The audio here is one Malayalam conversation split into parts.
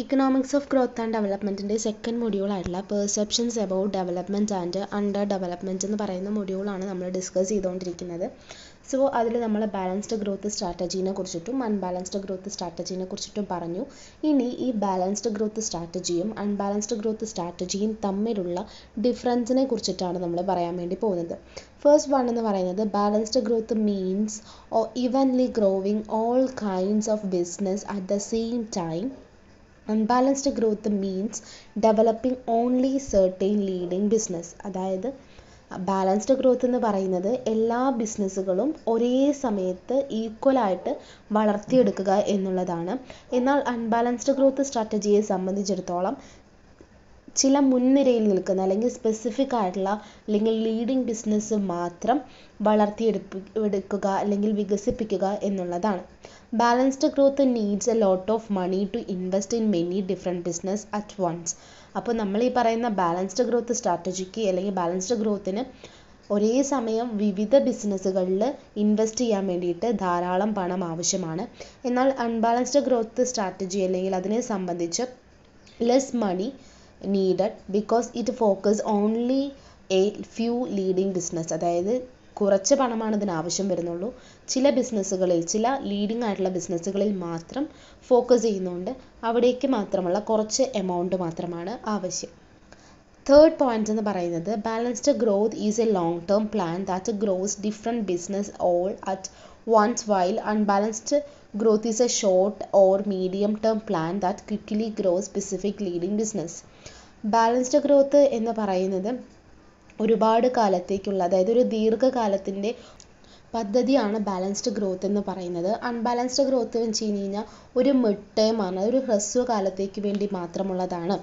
ഇക്കണോമിക്സ് ഓഫ് ഗ്രോത്ത് ആൻഡ് ഡെവലപ്മെന്റിന്റെ second മൊഡ്യൂളായിട്ടുള്ള perceptions about development and under development എന്ന് പറയുന്ന മൊഡ്യൂളാണ് നമ്മൾ ഡിസ്കസ് ചെയ്തുകൊണ്ടിരിക്കുന്നത്. സോ അതിൽ നമ്മൾ ബാലൻസ്ഡ് ഗ്രോത്ത് സ്ട്രാറ്റജീനെ കുറിച്ചിട്ടും അൺബാലൻസ്ഡ് ഗ്രോത്ത് സ്ട്രാറ്റജീനെ കുറിച്ചിട്ടും പറഞ്ഞു. ഇനി ഈ ബാലൻസ്ഡ് ഗ്രോത്ത് സ്ട്രാറ്റജിയും അൺബാലൻസ്ഡ് ഗ്രോത്ത് സ്ട്രാറ്റജിയും തമ്മിലുള്ള ഡിഫറൻസിനെ കുറിച്ചിട്ടാണ് നമ്മൾ പറയാൻ വേണ്ടി പോകുന്നത്. ഫസ്റ്റ് വൺ എന്ന് പറയുന്നത് balanced growth means oh evenly growing all kinds of business at the same time unbalanced growth means developing only certain leading business അതായത് ബാലൻസ്ഡ് ഗ്രോത്ത് എന്ന് പറയുന്നത് എല്ലാ ബിസിനസ്സുകളും ഒരേ സമയത്ത് ഈക്വലായിട്ട് വളർത്തിയെടുക്കുക എന്നുള്ളതാണ്. എന്നാൽ അൺബാലൻസ്ഡ് ഗ്രോത്ത് സ്ട്രാറ്റജിയെ സംബന്ധിച്ചിടത്തോളം ചില മുൻനിരയിൽ നിൽക്കുന്ന അല്ലെങ്കിൽ സ്പെസിഫിക് ആയിട്ടുള്ള അല്ലെങ്കിൽ ലീഡിങ് ബിസിനസ് മാത്രം വളർത്തിയെടുപ്പ് എടുക്കുക അല്ലെങ്കിൽ വികസിപ്പിക്കുക എന്നുള്ളതാണ്. Balanced growth needs a lot of money to invest in many different business at once അപ്പോൾ നമ്മൾ ഈ പറയുന്ന ബാലൻസ്ഡ് ഗ്രോത്ത് സ്ട്രാറ്റജിക്ക് അല്ലെങ്കിൽ ബാലൻസ്ഡ് ഗ്രോത്തിന് ഒരേ സമയം വിവിധ ബിസിനസ്സുകളിൽ ഇൻവെസ്റ്റ് ചെയ്യാൻ വേണ്ടിയിട്ട് ധാരാളം പണം ആവശ്യമാണ്. എന്നാൽ അൺബാലൻസ്ഡ് ഗ്രോത്ത് സ്ട്രാറ്റജി അല്ലെങ്കിൽ അതിനെ സംബന്ധിച്ച് less money needed because it focus only a few leading business അതായത് കുറച്ച് പണമാണ് ഇതിന് ആവശ്യം വരുന്നുള്ളൂ. ചില ബിസിനസ്സുകളിൽ ചില ലീഡിങ് ആയിട്ടുള്ള ബിസിനസ്സുകളിൽ മാത്രം ഫോക്കസ് ചെയ്യുന്നുണ്ട്. അവിടേക്ക് മാത്രമുള്ള കുറച്ച് എമൗണ്ട് മാത്രമാണ് ആവശ്യം. തേർഡ് പോയിന്റ് എന്ന് പറയുന്നത് balanced growth is a long term plan that grows different business all at once while unbalanced growth is a short or medium term plan that quickly grows specific leading business. Balanced growth എന്ന് പറയുന്നത് ഒരുപാട് കാലത്തേക്കുള്ള അതായത് ഒരു ദീർഘകാലത്തിന്റെ പദ്ധതിയാണ് ബാലൻസ്ഡ് ഗ്രോത്ത് എന്ന് പറയുന്നത്. അൺബാലൻസ്ഡ് ഗ്രോത്ത് വെച്ച് കഴിഞ്ഞ് കഴിഞ്ഞാൽ ഒരു മിഡ് ആണ് ഒരു ഹ്രസ്വകാലത്തേക്ക് വേണ്ടി മാത്രമുള്ളതാണ്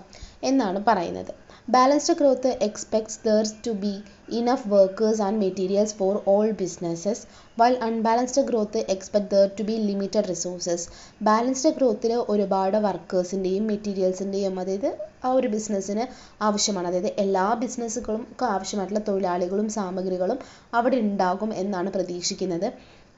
എന്നാണ് പറയുന്നത്. Balanced growth expects there to be enough workers and materials for all businesses while unbalanced growth expect there to be limited resources balanced ഗ്രോത്തിൽ ഒരുപാട് വർക്കേഴ്സിന്റെയും മെറ്റീരിയൽസിന്റെയും അതായത് ആ ഒരു ബിസിനസ്സിന് ആവശ്യമാണ്. അതായത് എല്ലാ ബിസിനസ്സുകളും ആവശ്യമായിട്ടുള്ള തൊഴിലാളികളും സാമഗ്രികളും അവിടെ ഉണ്ടാകും എന്നാണ് പ്രതീക്ഷിക്കുന്നത്.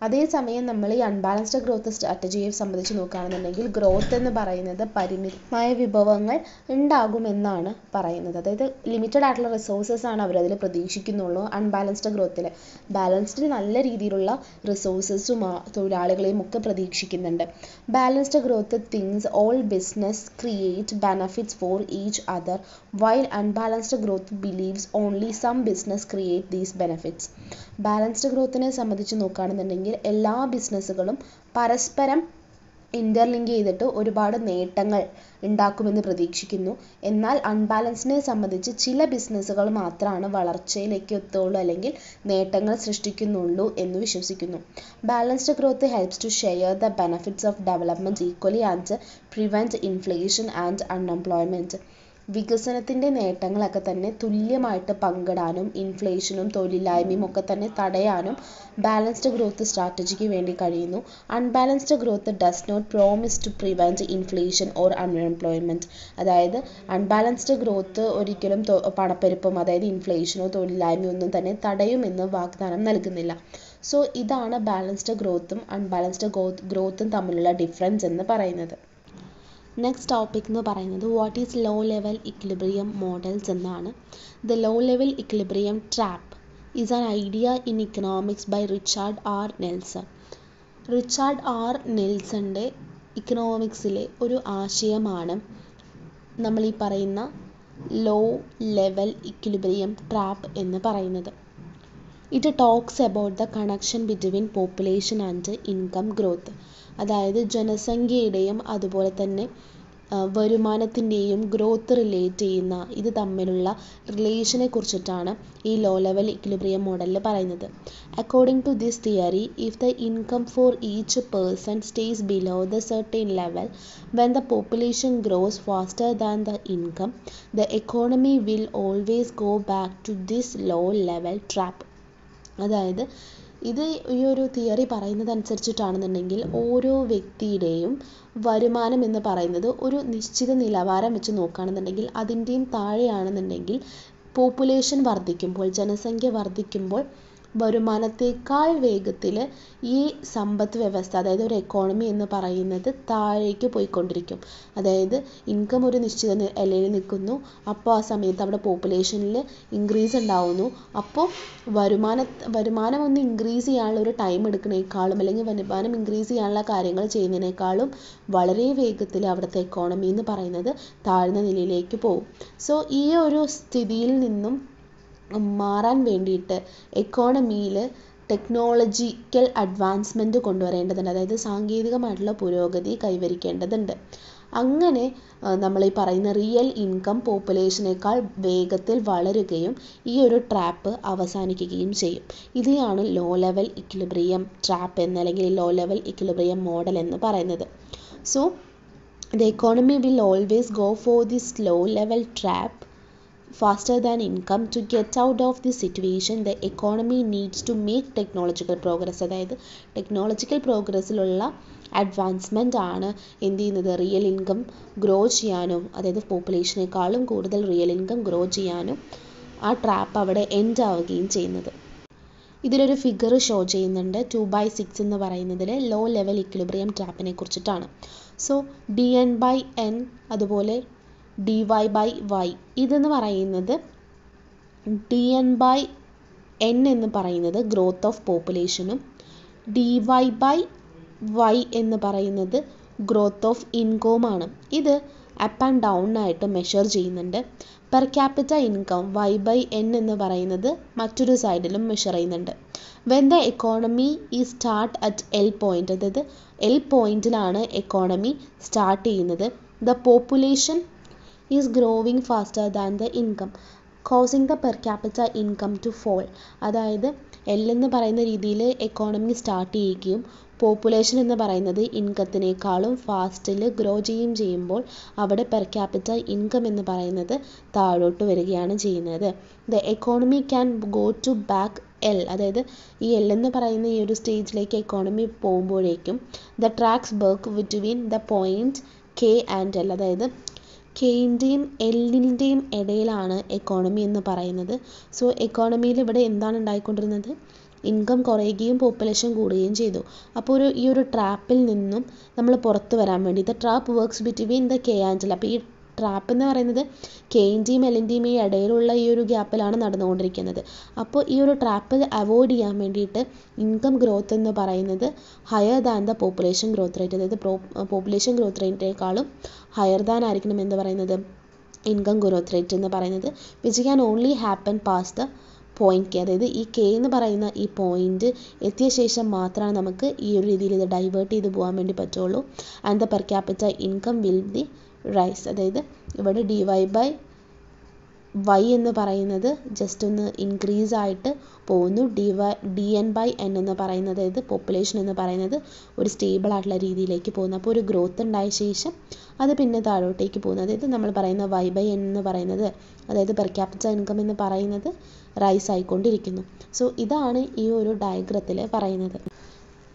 അതേസമയം നമ്മൾ ഈ അൺബാലൻസ്ഡ് ഗ്രോത്ത് സ്ട്രാറ്റജിയെ സംബന്ധിച്ച് നോക്കുകയാണെന്നുണ്ടെങ്കിൽ ഗ്രോത്ത് എന്ന് പറയുന്നത് പരിമിതമായ വിഭവങ്ങൾ ഉണ്ടാകുമെന്നാണ് പറയുന്നത്. അതായത് ലിമിറ്റഡ് ആയിട്ടുള്ള റിസോഴ്സസ് ആണ് അവർ അതിൽ പ്രതീക്ഷിക്കുന്നുള്ളൂ അൺബാലൻസ്ഡ് ഗ്രോത്തിൽ ബാലൻസ്ഡ് നല്ല രീതിയിലുള്ള റിസോഴ്സസും തൊഴിലാളികളെയും ഒക്കെ പ്രതീക്ഷിക്കുന്നുണ്ട്. Balanced growth thinks all business create benefits for each other while unbalanced growth believes only some business create these benefits balanced ഗ്രോത്തിനെ സംബന്ധിച്ച് നോക്കുകയാണെന്നുണ്ടെങ്കിൽ എല്ലാ ബിസിനസ്സുകളും പരസ്പരം ഇന്റർലിങ്ക് ചെയ്തിട്ട് ഒരുപാട് നേട്ടങ്ങൾ ഉണ്ടാക്കുമെന്ന് പ്രതീക്ഷിക്കുന്നു. എന്നാൽ അൺബാലൻസിനെ സംബന്ധിച്ച് ചില ബിസിനസ്സുകൾ മാത്രമാണ് വളർച്ചയിലേക്ക് എത്തുള്ളൂ അല്ലെങ്കിൽ നേട്ടങ്ങൾ സൃഷ്ടിക്കുന്നുള്ളൂ എന്ന് വിശ്വസിക്കുന്നു. Balanced growth helps to share the benefits of development equally and prevent inflation and unemployment വികസനത്തിന്റെ നേട്ടങ്ങളൊക്കെ തന്നെ തുല്യമായിട്ട് പങ്കിടാനും ഇൻഫ്ലേഷനും തൊഴിലില്ലായ്മയും ഒക്കെ തന്നെ തടയാനും ബാലൻസ്ഡ് ഗ്രോത്ത് സ്ട്രാറ്റജിക്ക് വേണ്ടി കഴിയുന്നു. Unbalanced growth does not promise to prevent inflation or unemployment അതായത് അൺബാലൻസ്ഡ് ഗ്രോത്ത് ഒരിക്കലും പണപ്പെരുപ്പം അതായത് ഇൻഫ്ലേഷനോ തൊഴിലില്ലായ്മയോ ഒന്നും തന്നെ തടയുമെന്ന് വാഗ്ദാനം നൽകുന്നില്ല. സോ ഇതാണ് ബാലൻസ്ഡ് ഗ്രോത്തും അൺബാലൻസ്ഡ് ഗ്രോത്തും തമ്മിലുള്ള ഡിഫറൻസ് എന്ന് പറയുന്നത്. നെക്സ്റ്റ് ടോപ്പിക് എന്ന് പറയുന്നത് what is low level equilibrium models എന്നാണ്. The low level equilibrium trap is an idea in economics by Richard R Nelson Richard R നെൽസന്റെ ഇക്കണോമിക്സിലെ ഒരു ആശയമാണ് നമ്മൾ ഈ പറയുന്ന ലോ ലെവൽ ഇക്വിലിബ്രിയം ട്രാപ്പ് എന്ന് പറയുന്നത്. It talks about the connection between population and income growth അതായത് ജനസംഖ്യയുടെയും അതുപോലെ തന്നെ വരുമാനത്തിന്റെയും ഗ്രോത്ത് റിലേറ്റ് ചെയ്യുന്ന ഇത് തമ്മിലുള്ള റിലേഷനെ കുറിച്ചിട്ടാണ് ഈ ലോ ലെവൽ ഇക്വിലിബ്രിയം മോഡലിൽ പറയുന്നത്. According to this theory if the income for each person stays below the certain level when the population grows faster than the income the economy will always go back to this low level trap അതായത് ഇത് ഈ ഒരു തിയറി പറയുന്നത് അനുസരിച്ചിട്ടാണെന്നുണ്ടെങ്കിൽ ഓരോ വ്യക്തിയുടെയും വരുമാനം എന്ന് പറയുന്നത് ഒരു നിശ്ചിത നിലവാരം വെച്ച് നോക്കുകയാണെന്നുണ്ടെങ്കിൽ അതിന്റെയും താഴെയാണെന്നുണ്ടെങ്കിൽ പോപ്പുലേഷൻ വർദ്ധിക്കുമ്പോൾ ജനസംഖ്യ വർദ്ധിക്കുമ്പോൾ വരുമാനത്തേക്കാൾ വേഗത്തിൽ ഈ സമ്പത്ത് വ്യവസ്ഥ അതായത് ഒരു എക്കോണമി എന്ന് പറയുന്നത് താഴേക്ക് പോയിക്കൊണ്ടിരിക്കും. അതായത് ഇൻകം ഒരു നിശ്ചിത നിലയിൽ നിൽക്കുന്നു. അപ്പോൾ ആ സമയത്ത് അവിടെ പോപ്പുലേഷനിൽ ഇൻക്രീസ് ഉണ്ടാവുന്നു. അപ്പോൾ വരുമാന വരുമാനം ഒന്ന് ഇൻക്രീസ് ചെയ്യാനുള്ള ഒരു ടൈം എടുക്കുന്നതിനേക്കാളും അല്ലെങ്കിൽ വരുമാനം ഇൻക്രീസ് ചെയ്യാനുള്ള കാര്യങ്ങൾ ചെയ്യുന്നതിനേക്കാളും വളരെ വേഗത്തിൽ അവിടുത്തെ എക്കോണമി എന്ന് പറയുന്നത് താഴ്ന്ന നിലയിലേക്ക് പോകും. സോ ഈ ഒരു സ്ഥിതിയിൽ നിന്നും മാറാൻ വേണ്ടിയിട്ട് എക്കോണമിയിൽ ടെക്നോളജിക്കൽ അഡ്വാൻസ്മെന്റ് കൊണ്ടുവരേണ്ടതുണ്ട്. അതായത് സാങ്കേതികമായിട്ടുള്ള പുരോഗതി കൈവരിക്കേണ്ടതുണ്ട്. അങ്ങനെ നമ്മൾ ഈ പറയുന്ന റിയൽ ഇൻകം പോപ്പുലേഷനേക്കാൾ വേഗത്തിൽ വളരുകയും ഈ ഒരു ട്രാപ്പ് അവസാനിക്കുകയും ചെയ്യും. ഇതിനെയാണ് ലോ ലെവൽ ഇക്വിലിബ്രിയം ട്രാപ്പ് എന്ന് അല്ലെങ്കിൽ ലോ ലെവൽ ഇക്വിലിബ്രിയം മോഡൽ എന്ന് പറയുന്നത്. So the economy will always go for this low level trap faster than income to get out of this situation the economy needs to make technological progress. അതായത് ടെക്നോളജിക്കൽ പ്രോഗ്രസ്സിലുള്ള അഡ്വാൻസ്മെന്റ് ആണ് എന്ത് ചെയ്യുന്നത്? റിയൽ ഇൻകം ഗ്രോ ചെയ്യാനും അതായത് പോപ്പുലേഷനേക്കാളും കൂടുതൽ റിയൽ ഇൻകം ഗ്രോ ചെയ്യാനും ആ ട്രാപ്പ് അവിടെ എൻഡ് ആവുകയും ചെയ്യുന്നത്. ഇതിലൊരു ഫിഗർ ഷോ ചെയ്യുന്നുണ്ട്. ടു ബൈ സിക്സ് എന്ന് പറയുന്നതിൽ ലോ ലെവൽ ഇക്വിലിബ്രിയം ട്രാപ്പിനെ കുറിച്ചിട്ടാണ്. So D N by N അതുപോലെ ഡി വൈ ബൈ വൈ ഇതെന്ന് പറയുന്നത് ഡി എൻ ബൈ എൻ എന്ന് പറയുന്നത് ഗ്രോത്ത് ഓഫ് പോപ്പുലേഷനും ഡി വൈ ബൈ വൈ എന്ന് പറയുന്നത് ഗ്രോത്ത് ഓഫ് ഇൻകവുമാണ് ഇത് അപ്പ് ആൻഡ് ഡൗൺ ആയിട്ട് മെഷർ ചെയ്യുന്നുണ്ട്. Per capita income Y by N എന്ന് പറയുന്നത് മറ്റൊരു സൈഡിലും മെഷർ ചെയ്യുന്നുണ്ട്. വെൻ ദ എക്കോണമി ഈ സ്റ്റാർട്ട് അറ്റ് എൽ പോയിന്റ് അതായത് എൽ പോയിന്റിലാണ് എക്കോണമി സ്റ്റാർട്ട് ചെയ്യുന്നത്. The population is growing faster than the income causing the per capita income to fall അതായത് എൽ എന്ന് പറയുന്ന രീതിയിൽ എക്കോണമി സ്റ്റാർട്ട് ചെയ്യുകയും പോപ്പുലേഷൻ എന്ന് പറയുന്നത് ഇൻകത്തിനേക്കാളും ഫാസ്റ്റിൽ ഗ്രോ ചെയ്യും ചെയ്യുമ്പോൾ അവിടെ പെർ ക്യാപിറ്റ ഇൻകം എന്ന് പറയുന്നത് താഴോട്ട് വരികയാണ് ചെയ്യുന്നത്. The economy can go to back L അതായത് ഈ എൽ എന്ന് പറയുന്ന ഈ ഒരു സ്റ്റേജിലേക്ക് എക്കോണമി പോകുമ്പോഴേക്കും the trap Burk between the point K and L അതായത് കെയിന്റെയും എല്ലിന്റെയും ഇടയിലാണ് എക്കോണമി എന്ന് പറയുന്നത്. സോ എക്കോണമിയിൽ ഇവിടെ എന്താണ് ഉണ്ടായിക്കൊണ്ടിരുന്നത്? ഇൻകം കുറയുകയും പോപ്പുലേഷൻ കൂടുകയും ചെയ്തു. അപ്പോൾ ഒരു ഈ ഒരു ട്രാപ്പിൽ നിന്നും നമ്മൾ പുറത്തു വരാൻ വേണ്ടി the trap works between the K and L അപ്പോൾ ഈ ട്രാപ്പ് എന്ന് പറയുന്നത് കെയിന്റെയും എല്ലിന്റെയും ഈ ഇടയിലുള്ള ഈ ഒരു ഗ്യാപ്പിലാണ് നടന്നുകൊണ്ടിരിക്കുന്നത്. അപ്പോൾ ഈ ഒരു ട്രാപ്പ് അവോയ്ഡ് ചെയ്യാൻ വേണ്ടിയിട്ട് ഇൻകം ഗ്രോത്ത് എന്ന് പറയുന്നത് higher than the population growth rate അതായത് പോപ്പുലേഷൻ ഗ്രോത്ത് റേറ്റിനേക്കാളും ഹയർ ദാൻ ആയിരിക്കണം എന്ന് പറയുന്നത് ഇൻകം ഗ്രോത്ത് റേറ്റ് എന്ന് പറയുന്നത് which can only happen pass the point K അതായത് ഈ കെ എന്ന് പറയുന്ന ഈ പോയിന്റ് എത്തിയ ശേഷം മാത്രമാണ് നമുക്ക് ഈ ഒരു രീതിയിൽ ഇത് ഡൈവേർട്ട് ചെയ്ത് പോകാൻ വേണ്ടി പറ്റുള്ളൂ. And the per capita income will be rise അതായത് ഇവിടെ ഡി വൈ ബൈ വൈ എന്ന് പറയുന്നത് ജസ്റ്റ് ഒന്ന് ഇൻക്രീസ് ആയിട്ട് പോകുന്നു. D Y D N by N എന്ന് പറയുന്നത് അതായത് പോപ്പുലേഷൻ എന്ന് പറയുന്നത് ഒരു സ്റ്റേബിൾ ആയിട്ടുള്ള രീതിയിലേക്ക് പോകുന്നു. അപ്പോൾ ഒരു ഗ്രോത്ത് ഉണ്ടായ ശേഷം അത് പിന്നെ താഴോട്ടേക്ക് പോകുന്നു. അതായത് നമ്മൾ പറയുന്ന വൈ ബൈ എൻ എന്ന് പറയുന്നത് അതായത് പെർ ക്യാപിറ്റ ഇൻകം എന്ന് പറയുന്നത് റൈസ് ആയിക്കൊണ്ടിരിക്കുന്നു. സോ ഇതാണ് ഈ ഒരു ഡയഗ്രത്തിൽ പറയുന്നത്.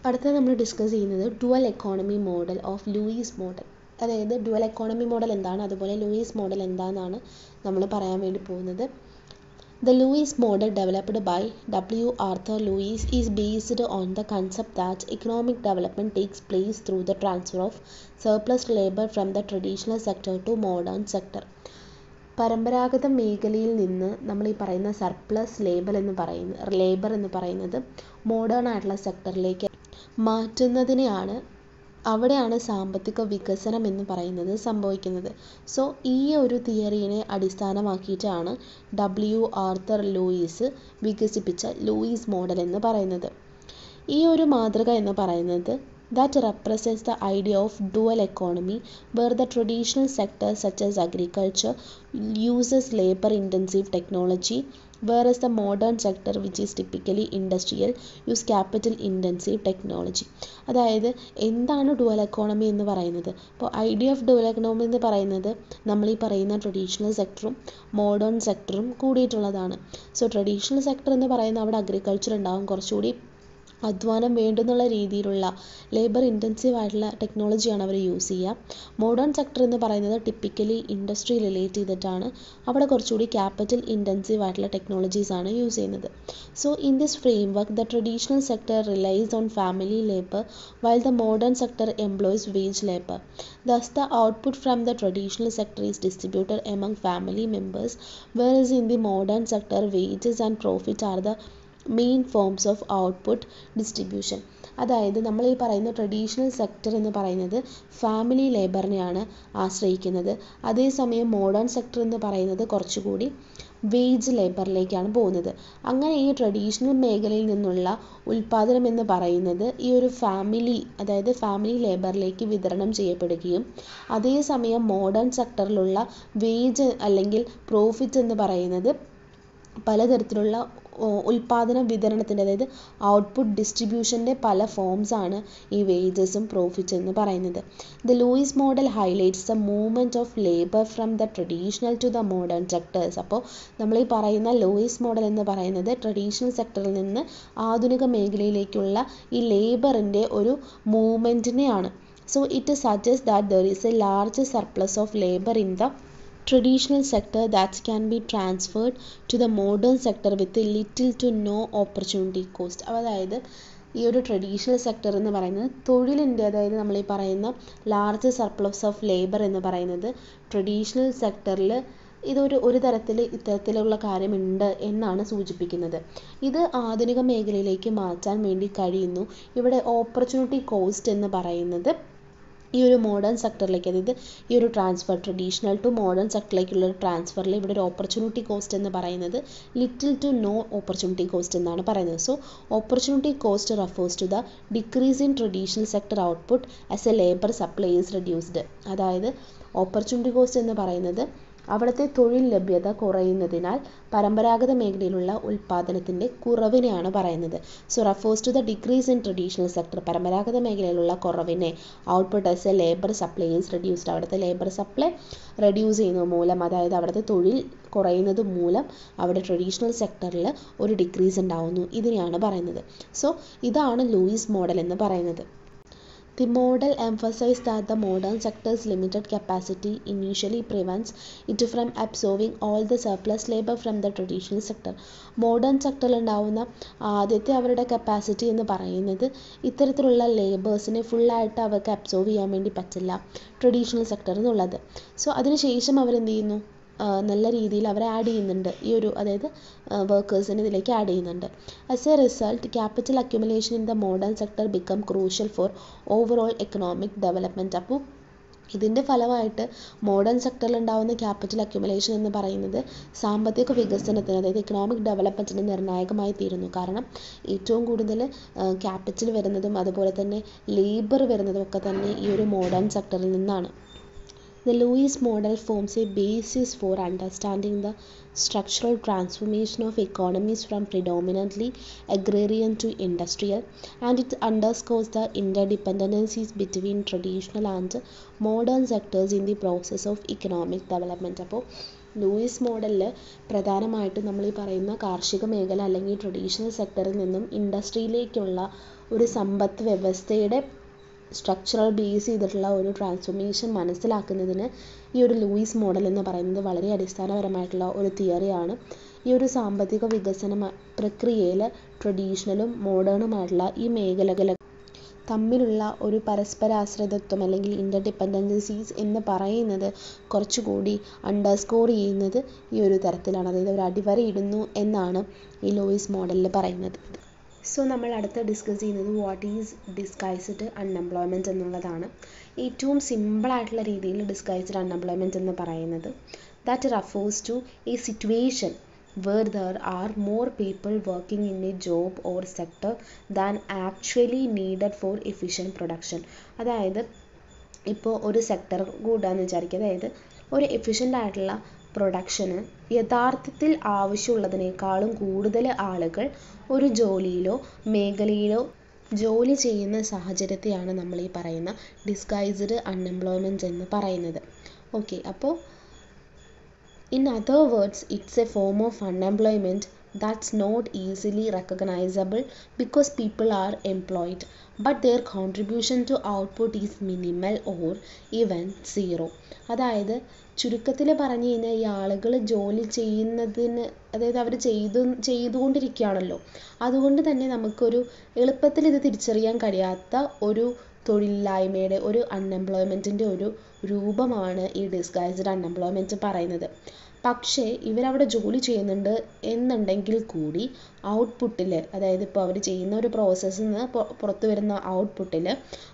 അടുത്തത് നമ്മൾ ഡിസ്കസ് ചെയ്യുന്നത് dual economy model of Lewis model അതായത് ഡ്യുവൽ എക്കോണമി മോഡൽ എന്താണ് അതുപോലെ ലൂയിസ് മോഡൽ എന്താണെന്നാണ് നമ്മൾ പറയാൻ വേണ്ടി പോകുന്നത്. The Lewis model developed by W Arthur Lewis is based on the concept that economic development takes place through the transfer of surplus labour from the traditional sector to modern sector പരമ്പരാഗത മേഖലയിൽ നിന്ന് നമ്മൾ ഈ പറയുന്ന സർപ്ലസ് ലേബർ എന്ന് പറയുന്ന ലേബർ എന്ന് പറയുന്നത് മോഡേൺ ആയിട്ടുള്ള സെക്ടറിലേക്ക് മാറ്റുന്നതിനെയാണ് അവിടെയാണ് സാമ്പത്തിക വികസനം എന്ന് പറയുന്നത് സംഭവിക്കുന്നത്. സോ ഈ ഒരു തിയറിനെ അടിസ്ഥാനമാക്കിയിട്ടാണ് ഡബ്ല്യു ആർത്തർ ലൂയിസ് വികസിപ്പിച്ച ലൂയിസ് മോഡൽ എന്ന് പറയുന്നത്. ഈ ഒരു മാതൃക എന്ന് പറയുന്നത് that represents the idea of dual economy where the traditional sector such as agriculture uses labour intensive technology whereas the modern sector which is typically industrial? Use capital intensive technology. അതായത് എന്താണ് ഡുവൽ എക്കോണമി എന്ന് പറയുന്നത്? അപ്പോൾ ഐഡിയ ഓഫ് ഡുവൽ എക്കണോമി എന്ന് പറയുന്നത് നമ്മൾ ഈ പറയുന്ന ട്രഡീഷണൽ സെക്ടറും മോഡേൺ സെക്ടറും കൂടിയിട്ടുള്ളതാണ്. സോ ട്രഡീഷണൽ സെക്ടർ എന്ന് പറയുന്നത് അവിടെ അഗ്രികൾച്ചർ ഉണ്ടാകും കുറച്ചുകൂടി അധ്വാനം വേണ്ടുന്നുള്ള രീതിയിലുള്ള ലേബർ ഇന്റൻസീവ് ആയിട്ടുള്ള ടെക്നോളജിയാണ് അവർ യൂസ് ചെയ്യുക മോഡേൺ സെക്ടർ എന്ന് പറയുന്നത് ടിപ്പിക്കലി ഇൻഡസ്ട്രി റിലേറ്റ് ചെയ്തിട്ടാണ്. അവിടെ കുറച്ചുകൂടി ക്യാപിറ്റൽ ഇന്റൻസീവ് ആയിട്ടുള്ള ടെക്നോളജീസ് ആണ് യൂസ് ചെയ്യുന്നത്. So in this framework the traditional sector relies on family labour while the modern sector employs wage labour Thus, the output from the traditional sector is distributed among family members, whereas in the modern sector, wages and profit are the main forms of output distribution അതായത് നമ്മൾ ഈ പറയുന്ന ട്രഡീഷണൽ സെക്ടർ എന്ന് പറയുന്നത് ഫാമിലി ലേബറിനെയാണ് ആശ്രയിക്കുന്നത്. അതേസമയം മോഡേൺ സെക്ടർ എന്ന് പറയുന്നത് കുറച്ചുകൂടി വേജ് ലേബറിലേക്കാണ് പോകുന്നത്. അങ്ങനെ ഈ ട്രഡീഷണൽ മേഖലയിൽ നിന്നുള്ള ഉൽപ്പാദനം എന്ന് പറയുന്നത് ഈ ഒരു ഫാമിലി അതായത് ഫാമിലി ലേബറിലേക്ക് വിതരണം ചെയ്യപ്പെടുകയും അതേസമയം മോഡേൺ സെക്ടറിലുള്ള വേജ് അല്ലെങ്കിൽ പ്രോഫിറ്റ് എന്ന് പറയുന്നത് പലതരത്തിലുള്ള ഉൽപ്പാദന വിതരണത്തിന്റെ അതായത് ഔട്ട്പുട്ട് ഡിസ്ട്രിബ്യൂഷന്റെ പല ഫോംസ് ആണ് ഈ വേജസും പ്രോഫിറ്റ്സ് എന്ന് പറയുന്നത്. The Lewis model highlights the movement of labour from the traditional to the modern sectors അപ്പോൾ നമ്മൾ ഈ പറയുന്ന ലൂയിസ് മോഡൽ എന്ന് പറയുന്നത് ട്രഡീഷണൽ സെക്ടറിൽ നിന്ന് ആധുനിക മേഖലയിലേക്കുള്ള ഈ ലേബറിന്റെ ഒരു മൂവ്മെന്റിനെയാണ് so it suggest that there is a large surplus of labour in the traditional sector that can be transferred to the modern sector with little to no opportunity cost. അതായത് ഈ ഒരു ട്രഡീഷണൽ സെക്ടർ എന്ന് പറയുന്നത് തൊഴിലിന്റെ അതായത് നമ്മൾ ഈ പറയുന്ന ലാർജ് സർപ്ലസ് ഓഫ് ലേബർ എന്ന് പറയുന്നത് ട്രഡീഷണൽ സെക്ടറിൽ ഇതൊരു ഒരു തരത്തിൽ ഇത്തരത്തിലുള്ള കാര്യമുണ്ട് എന്നാണ് സൂചിപ്പിക്കുന്നത്. ഇത് ആധുനിക മേഖലയിലേക്ക് മാറ്റാൻ വേണ്ടി കഴിയുന്നു. ഇവിടെ ഓപ്പർച്യൂണിറ്റി കോസ്റ്റ് എന്ന് പറയുന്നത് ഈ ഒരു മോഡേൺ സെക്ടറിലേക്ക് അതായത് ഈ ഒരു ട്രാൻസ്ഫർ ട്രഡീഷണൽ ടു മോഡേൺ സെക്ടറിലേക്കുള്ള ഒരു ട്രാൻസ്ഫറിൽ ഇവിടെ ഒരു ഓപ്പർച്യൂണിറ്റി കോസ്റ്റ് എന്ന് പറയുന്നത് little to no opportunity cost എന്നാണ് പറയുന്നത്. So opportunity cost refers to the decrease in traditional sector output as a labour supplies reduced അതായത് ഓപ്പർച്യൂണിറ്റി കോസ്റ്റ് എന്ന് പറയുന്നത് അവിടുത്തെ തൊഴിൽ ലഭ്യത കുറയുന്നതിനാൽ പരമ്പരാഗത മേഖലയിലുള്ള ഉൽപ്പാദനത്തിന്റെ കുറവിനെയാണ് പറയുന്നത്. So refers to the decrease in traditional sector പരമ്പരാഗത മേഖലയിലുള്ള കുറവിനെ output as a labour supply is reduced അവിടുത്തെ ലേബർ സപ്ലൈ റെഡ്യൂസ് ചെയ്യുന്നത് മൂലം അതായത് അവിടുത്തെ തൊഴിൽ കുറയുന്നത് മൂലം അവിടെ ട്രഡീഷണൽ സെക്ടറിൽ ഒരു ഡിക്രീസ് ഉണ്ടാവുന്നു. ഇതിനെയാണ് പറയുന്നത്. സോ ഇതാണ് ലൂയിസ് മോഡൽ എന്ന് പറയുന്നത്. The model emphasized that the modern sector's limited capacity initially prevents it from absorbing all the surplus labor from the traditional sector. Modern സെക്ടറിൽ ഉണ്ടാവുന്ന ആദ്യത്തെ അവരുടെ കപ്പാസിറ്റി എന്ന് പറയുന്നത് ഇത്തരത്തിലുള്ള ലേബേഴ്സിനെ ഫുള്ളായിട്ട് അവർക്ക് അബ്സോർവ് ചെയ്യാൻ വേണ്ടി പറ്റില്ല ട്രഡീഷണൽ സെക്ടർ എന്നുള്ളത് സോ അതിനുശേഷം അവരെന്ത് ചെയ്യുന്നു നല്ല രീതിയിൽ അവരെ ആഡ് ചെയ്യുന്നുണ്ട്. ഈ ഒരു അതായത് വർക്കേഴ്സിനെ ഇതിലേക്ക് ആഡ് ചെയ്യുന്നുണ്ട്. As a result capital accumulation in the modern sector become crucial for overall economic development അപ്പോൾ ഇതിന്റെ ഫലമായിട്ട് മോഡേൺ സെക്ടറിൽ ഉണ്ടാകുന്ന ക്യാപിറ്റൽ അക്യുമുലേഷൻ എന്ന് പറയുന്നത് സാമ്പത്തിക വികസനത്തിന് അതായത് ഇക്കണോമിക് ഡെവലപ്മെന്റിന് നിർണായകമായി തീരുന്നു. കാരണം ഏറ്റവും കൂടുതൽ ക്യാപിറ്റൽ വരുന്നതും അതുപോലെ തന്നെ ലേബർ വരുന്നതും ഒക്കെ തന്നെ ഈ ഒരു മോഡേൺ സെക്ടറിൽ നിന്നാണ്. The Lewis model forms a basis for understanding the structural transformation of economies from predominantly agrarian to industrial, and it underscores the interdependencies between traditional and modern sectors in the process of economic development. അപ്പോൾ ലൂയിസ് മോഡലിൽ പ്രധാനമായിട്ടും നമ്മൾ ഈ പറയുന്ന കാർഷിക മേഖല അല്ലെങ്കിൽ ട്രഡീഷണൽ സെക്ടറിൽ നിന്നും ഇൻഡസ്ട്രിയിലേക്കുള്ള ഒരു സമ്പത്ത് വ്യവസ്ഥയുടെ സ്ട്രക്ചറൽ ബേസ് ചെയ്തിട്ടുള്ള ഒരു ട്രാൻസ്ഫോർമേഷൻ മനസ്സിലാക്കുന്നതിന് ഈ ഒരു ലൂയിസ് മോഡൽ എന്ന് പറയുന്നത് വളരെ അടിസ്ഥാനപരമായിട്ടുള്ള ഒരു തിയറിയാണ് ഈ ഒരു സാമ്പത്തിക വികസന പ്രക്രിയയിൽ ട്രഡീഷണലും മോഡേണുമായിട്ടുള്ള ഈ മേഖലകൾ തമ്മിലുള്ള ഒരു പരസ്പരാശ്രിതത്വം അല്ലെങ്കിൽ ഇന്റർഡിപ്പെൻഡൻസീസ് എന്ന് പറയുന്നത് കുറച്ചുകൂടി അണ്ടർസ്കോർ ചെയ്യുന്നത് ഈ ഒരു തരത്തിലാണ്. അതായത് ഒരു അടിവരയിടുന്നു എന്നാണ് ഈ ലോയിസ് മോഡലിൽ പറയുന്നത്. സോ നമ്മൾ അടുത്ത ഡിസ്കസ് ചെയ്യുന്നത് വാട്ട് ഈസ് ഡിസ്ഗൈസ്ഡ് അൺഎംപ്ലോയ്മെന്റ് എന്നുള്ളതാണ്. ഏറ്റവും സിമ്പിളായിട്ടുള്ള രീതിയിൽ ഡിസ്ഗൈസ്ഡ് അൺഎംപ്ലോയ്മെന്റ് എന്ന് പറയുന്നത്. That refers to a situation where there are more people working in a job or sector than actually needed for efficient production അതായത് ഇപ്പോൾ ഒരു സെക്ടർ കൂടാന്ന് വിചാരിക്കുക. അതായത് ഒരു എഫിഷ്യന്റ് ആയിട്ടുള്ള പ്രൊഡക്ഷന് യഥാർത്ഥത്തിൽ ആവശ്യമുള്ളതിനേക്കാളും കൂടുതൽ ആളുകൾ ഒരു ജോലിയിലോ മേഖലയിലോ ജോലി ചെയ്യുന്ന സാഹചര്യത്തെയാണ് നമ്മൾ ഈ പറയുന്ന ഡിസ്ഗൈസ്ഡ് അൺഎംപ്ലോയ്മെന്റ് എന്ന് പറയുന്നത് ഓക്കെ അപ്പോൾ In other words, it's a form of unemployment that's not easily recognizable because people are employed but their contribution to output is minimal or even zero അതായത് ചുരുക്കത്തിൽ പറഞ്ഞു കഴിഞ്ഞാൽ ഈ ആളുകൾ ജോലി ചെയ്യുന്നതിന് അതായത് അവർ ചെയ്തു ചെയ്തുകൊണ്ടിരിക്കുകയാണല്ലോ. അതുകൊണ്ട് തന്നെ നമുക്കൊരു എളുപ്പത്തിൽ ഇത് തിരിച്ചറിയാൻ കഴിയാത്ത ഒരു തൊഴിലില്ലായ്മയുടെ ഒരു അൺഎംപ്ലോയ്മെന്റിന്റെ ഒരു രൂപമാണ് ഈ ഡിസ്ഗൈസ്ഡ് അൺഎംപ്ലോയ്മെന്റ് പറയുന്നത്. പക്ഷേ ഇവരവിടെ ജോലി ചെയ്യുന്നുണ്ട് എന്നുണ്ടെങ്കിൽ കൂടി ഔട്ട്പുട്ടിൽ അതായത് ഇപ്പോൾ അവർ ചെയ്യുന്ന ഒരു പ്രോസസ്സിൽ നിന്ന് പുറത്തു വരുന്ന ഔട്ട്പുട്ടിൽ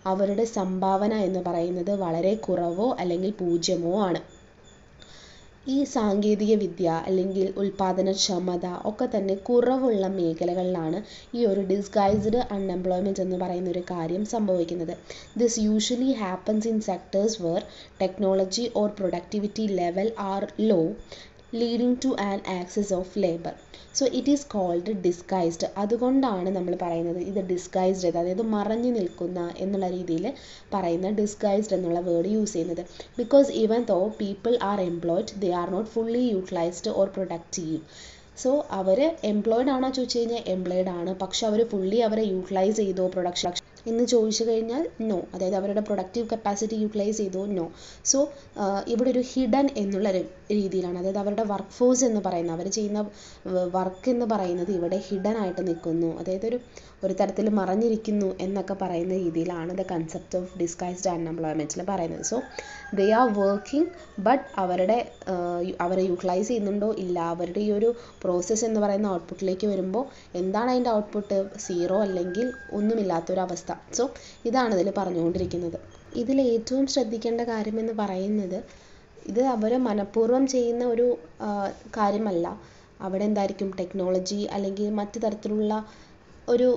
അവരുടെ സംഭാവന എന്ന് പറയുന്നത് വളരെ കുറവോ അല്ലെങ്കിൽ പൂജ്യമോ ആണ്. ഈ സാങ്കേതിക വിദ്യ അല്ലെങ്കിൽ ഉൽപാദനക്ഷമത ഒക്കെ തന്നെ കുറവുള്ള മേഖലകളിലാണ് ഈ ഒരു ഡിസ്ഗൈസ്ഡ് അൺഎംപ്ലോയ്മെന്റ് എന്ന് പറയുന്ന ഒരു കാര്യം സംഭവിക്കുന്നത്. This usually happens in sectors where technology or productivity level are low leading to an access of labour so it is called disguised അതുകൊണ്ടാണ് നമ്മൾ പറയുന്നത് ഇത് ഡിസ്ഗൈസ്ഡ് അതായത് മറഞ്ഞു നിൽക്കുന്ന എന്നുള്ള രീതിയിൽ പറയുന്ന ഡിസ്ഗൈസ്ഡ് എന്നുള്ള വേർഡ് യൂസ് ചെയ്യുന്നത്. Because even though people are employed they are not fully utilised or productive so our employed ആണോ ചോദിച്ചു കഴിഞ്ഞാൽ എംപ്ലോയിഡ് ആണ്. പക്ഷെ അവർ ഫുള്ളി അവരെ യൂട്ടിലൈസ് ചെയ്തോ പ്രൊഡക്ഷൻ എന്ന് ചോദിച്ചു കഴിഞ്ഞാൽ നോ അതായത് അവരുടെ പ്രൊഡക്റ്റീവ് കപ്പാസിറ്റി യൂട്ടിലൈസ് ചെയ്തോ നോ സോ ഇവിടെ ഒരു ഹിഡൻ എന്നുള്ള രീതിയിലാണ്. അതായത് അവരുടെ വർക്ക് ഫോഴ്സ് എന്ന് പറയുന്നത് അവർ ചെയ്യുന്ന വർക്ക് എന്ന് പറയുന്നത് ഇവിടെ ഹിഡൻ ആയിട്ട് നിൽക്കുന്നു. അതായത് ഒരു ഒരു തരത്തിൽ മറഞ്ഞിരിക്കുന്നു എന്നൊക്കെ പറയുന്ന രീതിയിലാണ് ദ കൺസെപ്റ്റ് ഓഫ് ഡിസ്ഗൈസ്ഡ് അൺഎംപ്ലോയ്മെന്റിൽ പറയുന്നത്. So they are working but അവരുടെ അവരെ യൂട്ടിലൈസ് ചെയ്യുന്നുണ്ടോ ഇല്ല? അവരുടെ ഈ ഒരു പ്രോസസ്സ് എന്ന് പറയുന്ന ഔട്ട്പുട്ടിലേക്ക് വരുമ്പോൾ എന്താണ് അതിന്റെ ഔട്ട്പുട്ട് സീറോ അല്ലെങ്കിൽ ഒന്നുമില്ലാത്തൊരവസ്ഥ സോ ഇതാണ് ഇതിൽ പറഞ്ഞുകൊണ്ടിരിക്കുന്നത്. ഇതിൽ ഏറ്റവും ശ്രദ്ധിക്കേണ്ട കാര്യം എന്ന് പറയുന്നത് ഇത് അവർ മനഃപൂർവം ചെയ്യുന്ന ഒരു കാര്യമല്ല. അവിടെ എന്തായിരിക്കും? ടെക്നോളജി അല്ലെങ്കിൽ മറ്റു തരത്തിലുള്ള ഒരു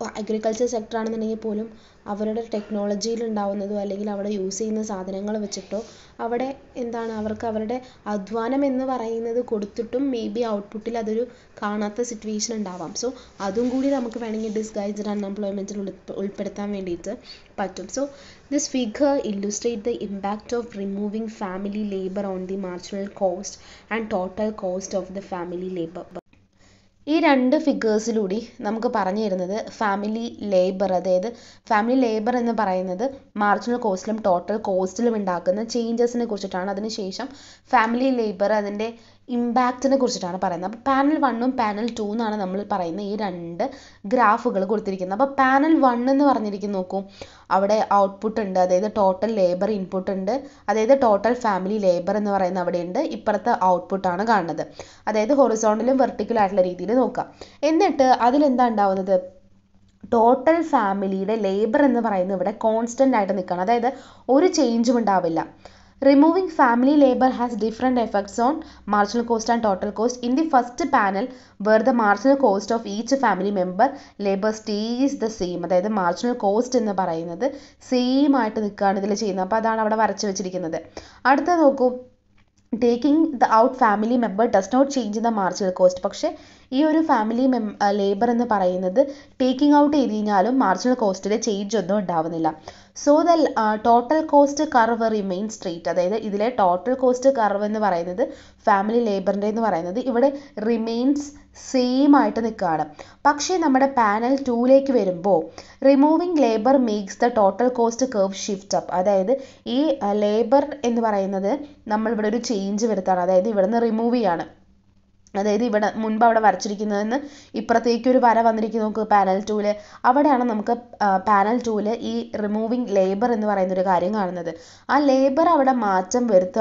അഗ്രികൾച്ചർ സെക്ടർ ആണെന്നുണ്ടെങ്കിൽ പോലും അവരുടെ ടെക്നോളജിയിൽ ഉണ്ടാവുന്നതോ അല്ലെങ്കിൽ അവിടെ യൂസ് ചെയ്യുന്ന സാധനങ്ങൾ വെച്ചിട്ടോ അവിടെ എന്താണ് അവർക്ക് അവരുടെ അധ്വാനം എന്ന് പറയുന്നത് കൊടുത്തിട്ടും മേ ബി ഔട്ട്പുട്ടിൽ അതൊരു കാണാത്ത സിറ്റുവേഷൻ ഉണ്ടാവാം. സോ അതും കൂടി നമുക്ക് വേണമെങ്കിൽ ഡിസ്ഗൈസ്ഡ് അൺഎംപ്ലോയ്മെന്റിൽ ഉൾപ്പെടുത്താൻ വേണ്ടിയിട്ട് പറ്റും. So this figure illustrate the impact of removing family labour on the marginal cost and total cost of the family labour ഈ രണ്ട് ഫിഗേഴ്സിലൂടെ നമുക്ക് പറഞ്ഞു തരുന്നത് ഫാമിലി ലേബർ അതായത് ഫാമിലി ലേബർ എന്ന് പറയുന്നത് മാർജിനൽ കോസ്റ്റിലും ടോട്ടൽ കോസ്റ്റിലും ഉണ്ടാക്കുന്ന ചേഞ്ചസിനെ കുറിച്ചിട്ടാണ്. അതിനുശേഷം ഫാമിലി ലേബർ അതിന്റെ ഇമ്പാക്റ്റിനെ കുറിച്ചിട്ടാണ് പറയുന്നത്. അപ്പോൾ പാനൽ വണ്ണും പാനൽ ടു എന്നാണ് നമ്മൾ പറയുന്ന ഈ രണ്ട് ഗ്രാഫുകൾ കൊടുത്തിരിക്കുന്നത്. അപ്പോൾ പാനൽ വൺ എന്ന് പറഞ്ഞിരിക്കുന്നു നോക്കൂ. അവിടെ ഔട്ട്പുട്ട് ഉണ്ട്. അതായത് ടോട്ടൽ ലേബർ ഇൻപുട്ട് ഉണ്ട്. അതായത് ടോട്ടൽ ഫാമിലി ലേബർ എന്ന് പറയുന്ന അവിടെ ഉണ്ട് ഇപ്പുറത്തെ ഔട്ട്പുട്ടാണ് കാണുന്നത്. അതായത് ഹൊറിസോണ്ടലും വെർട്ടിക്കലും ആയിട്ടുള്ള രീതിയിൽ നോക്കാം. എന്നിട്ട് അതിലെന്താ ഉണ്ടാവുന്നത്? ടോട്ടൽ ഫാമിലിയുടെ ലേബർ എന്ന് പറയുന്നത് ഇവിടെ കോൺസ്റ്റന്റ് ആയിട്ട് നിൽക്കണം അതായത് ഒരു ചേഞ്ചും ഉണ്ടാവില്ല. Removing family labor has different effects on marginal cost and total cost. In the first panel, where the marginal cost of each family member labor stays the same അതായത് മാർജിനൽ കോസ്റ്റ് എന്ന് പറയുന്നത് സെയിം ആയിട്ട് നിൽക്കുകയാണ് ഇതിൽ ചെയ്യുന്നത് അപ്പോൾ അതാണ് അവിടെ വരച്ച് വെച്ചിരിക്കുന്നത് അടുത്ത നോക്കൂ taking the out family member does not change the marginal cost പക്ഷേ ഈ ഒരു ഫാമിലി മെം ലേബർ എന്ന് പറയുന്നത് ടേക്കിംഗ് ഔട്ട് ചെയ്ത് കഴിഞ്ഞാലും മാർജിനൽ കോസ്റ്റിൽ ചേഞ്ച് ഒന്നും ഉണ്ടാവുന്നില്ല. So the total cost curve remain straight അതായത് ഇതിലെ ടോട്ടൽ കോസ്റ്റ് കർവ് എന്ന് പറയുന്നത് ഫാമിലി ലേബറിന്റെ എന്ന് പറയുന്നത് ഇവിടെ റിമെയിൻസ് സെയിം ആയിട്ട് നിൽക്കുകയാണ്. പക്ഷേ നമ്മുടെ പാനൽ ടൂലേക്ക് വരുമ്പോൾ removing labour makes the total cost curve shift up അതായത് ഈ ലേബർ എന്ന് പറയുന്നത് നമ്മളിവിടെ ഒരു ചേഞ്ച് വരുത്താണ് അതായത് ഇവിടെ നിന്ന് റിമൂവ് ചെയ്യാണ്. അതായത് ഇവിടെ മുൻപ് അവിടെ വരച്ചിരിക്കുന്നതിന് ഇപ്പുറത്തേക്ക് ഒരു വര വന്നിരിക്കുന്നു നോക്ക് പാനൽ ടൂൽ അവിടെയാണ് നമുക്ക് പാനൽ ടൂൽ ഈ റിമൂവിങ് ലേബർ എന്ന് പറയുന്ന ഒരു കാര്യം കാണുന്നത്. ആ ലേബർ അവിടെ മാറ്റം വരുത്ത്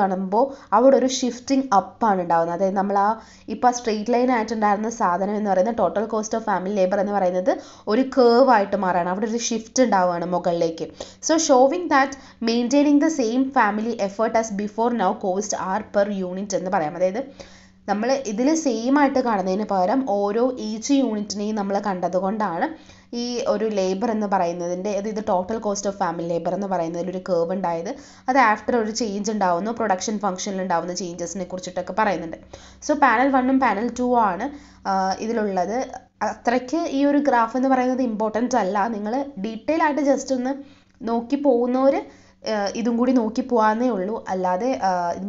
അവിടെ ഒരു ഷിഫ്റ്റിംഗ് അപ്പാണ് ഉണ്ടാകുന്നത് അതായത് നമ്മൾ ആ ഇപ്പോൾ സ്ട്രെയിറ്റ് ലൈൻ ആയിട്ടുണ്ടായിരുന്ന സാധനം എന്ന് പറയുന്നത് total cost of family labour എന്ന് പറയുന്നത് ഒരു കേർവ് ആയിട്ട് മാറുകയാണ്. അവിടെ ഒരു ഷിഫ്റ്റ് ഉണ്ടാവുകയാണ് മുകളിലേക്ക്. So showing that maintaining the same family effort as before now cost are per unit എന്ന് പറയാം. അതായത് നമ്മൾ ഇതിൽ സെയിം ആയിട്ട് കാണുന്നതിന് പകരം ഓരോ ഈച്ച് യൂണിറ്റിനെയും നമ്മൾ കണ്ടതുകൊണ്ടാണ് ഈ ഒരു ലേബർ എന്ന് പറയുന്നതിന്റെ ഇത് total cost of family labour എന്ന് പറയുന്നതിൽ ഒരു കേർവ് ഉണ്ടായത്. അത് ആഫ്റ്റർ ഒരു ചേഞ്ച് ഉണ്ടാവുന്നു പ്രൊഡക്ഷൻ ഫംഗ്ഷനിൽ ഉണ്ടാവുന്ന ചേഞ്ചസിനെ കുറിച്ചിട്ടൊക്കെ പറയുന്നുണ്ട്. സോ പാനൽ വണ്ണും പാനൽ ടു ആണ് ഇതിലുള്ളത്. അത്രയ്ക്ക് ഈ ഒരു ഗ്രാഫ് എന്ന് പറയുന്നത് ഇമ്പോർട്ടന്റ് അല്ല. നിങ്ങൾ ഡീറ്റെയിൽ ആയിട്ട് ജസ്റ്റ് ഒന്ന് നോക്കി പോകുന്നവർ ഇതും കൂടി നോക്കി പോകാമെന്നേ ഉള്ളൂ. അല്ലാതെ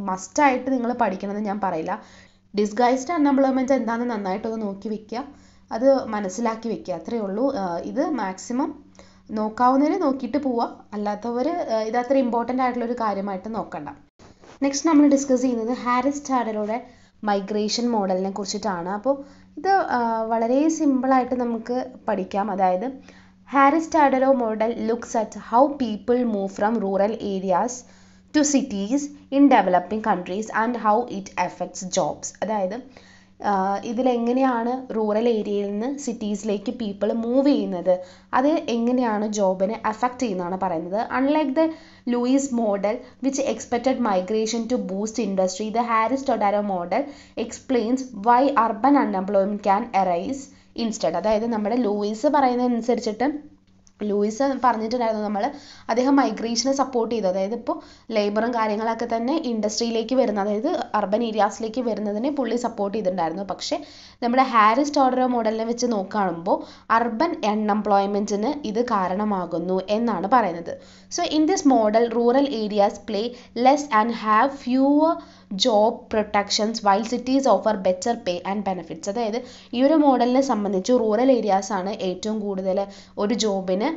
മസ്റ്റായിട്ട് നിങ്ങൾ പഠിക്കണമെന്ന് ഞാൻ പറയില്ല. ഡിസ്ഗൈസ്ഡ് അൺഎംപ്ലോയ്മെന്റ് എന്താണെന്ന് നന്നായിട്ടൊന്ന് നോക്കി വെക്കുക അത് മനസ്സിലാക്കി വെക്കുക അത്രയേ ഉള്ളൂ. ഇത് മാക്സിമം നോക്കാവുന്നതിന് നോക്കിയിട്ട് പോവുക അല്ലാത്തവർ ഇത് അത്ര ഇമ്പോർട്ടന്റ് ആയിട്ടുള്ളൊരു കാര്യമായിട്ട് നോക്കണ്ട. നെക്സ്റ്റ് നമ്മൾ ഡിസ്കസ് ചെയ്യുന്നത് ഹാരിസ് ടാഡറുടെ മൈഗ്രേഷൻ മോഡലിനെ കുറിച്ചിട്ടാണ്. അപ്പോൾ ഇത് വളരെ സിമ്പിളായിട്ട് നമുക്ക് പഠിക്കാം. അതായത് Harris Todaro model looks at how people move from rural areas to cities in developing countries and how it affects jobs അതായത് ഇതിലെങ്ങനെയാണ് റൂറൽ ഏരിയയിൽ നിന്ന് സിറ്റീസിലേക്ക് പീപ്പിൾ മൂവ് ചെയ്യുന്നത്? അത് എങ്ങനെയാണ് ജോബിനെ അഫക്റ്റ് ചെയ്യുന്നതാണ് പറയുന്നത്. Unlike the Lewis model which expected migration to boost industry the Harris Todaro model explains why urban unemployment can arise instead അതായത് നമ്മുടെ ലൂയിസ് പറയുന്നതനുസരിച്ചിട്ട് ലൂയിസ് പറഞ്ഞിട്ടുണ്ടായിരുന്നു നമ്മൾ അദ്ദേഹം മൈഗ്രേഷനെ സപ്പോർട്ട് ചെയ്തു. അതായത് ഇപ്പോൾ ലേബറും കാര്യങ്ങളൊക്കെ തന്നെ ഇൻഡസ്ട്രിയിലേക്ക് വരുന്ന അതായത് അർബൻ ഏരിയാസിലേക്ക് വരുന്നതിനെ പുള്ളി സപ്പോർട്ട് ചെയ്തിട്ടുണ്ടായിരുന്നു. പക്ഷേ നമ്മുടെ ഹാരിസ് ടോഡറോ മോഡലിനെ വെച്ച് നോക്കുകയാകുമ്പോൾ അർബൻ അൺഎംപ്ലോയ്മെന്റിന് ഇത് കാരണമാകുന്നു എന്നാണ് പറയുന്നത്. So in this model rural areas play less and have fewer job protections while cities offer better pay and benefits അതായത് ഈ ഒരു മോഡലിനെ സംബന്ധിച്ച് റൂറൽ ഏരിയാസാണ് ഏറ്റവും കൂടുതൽ ഒരു ജോബിന്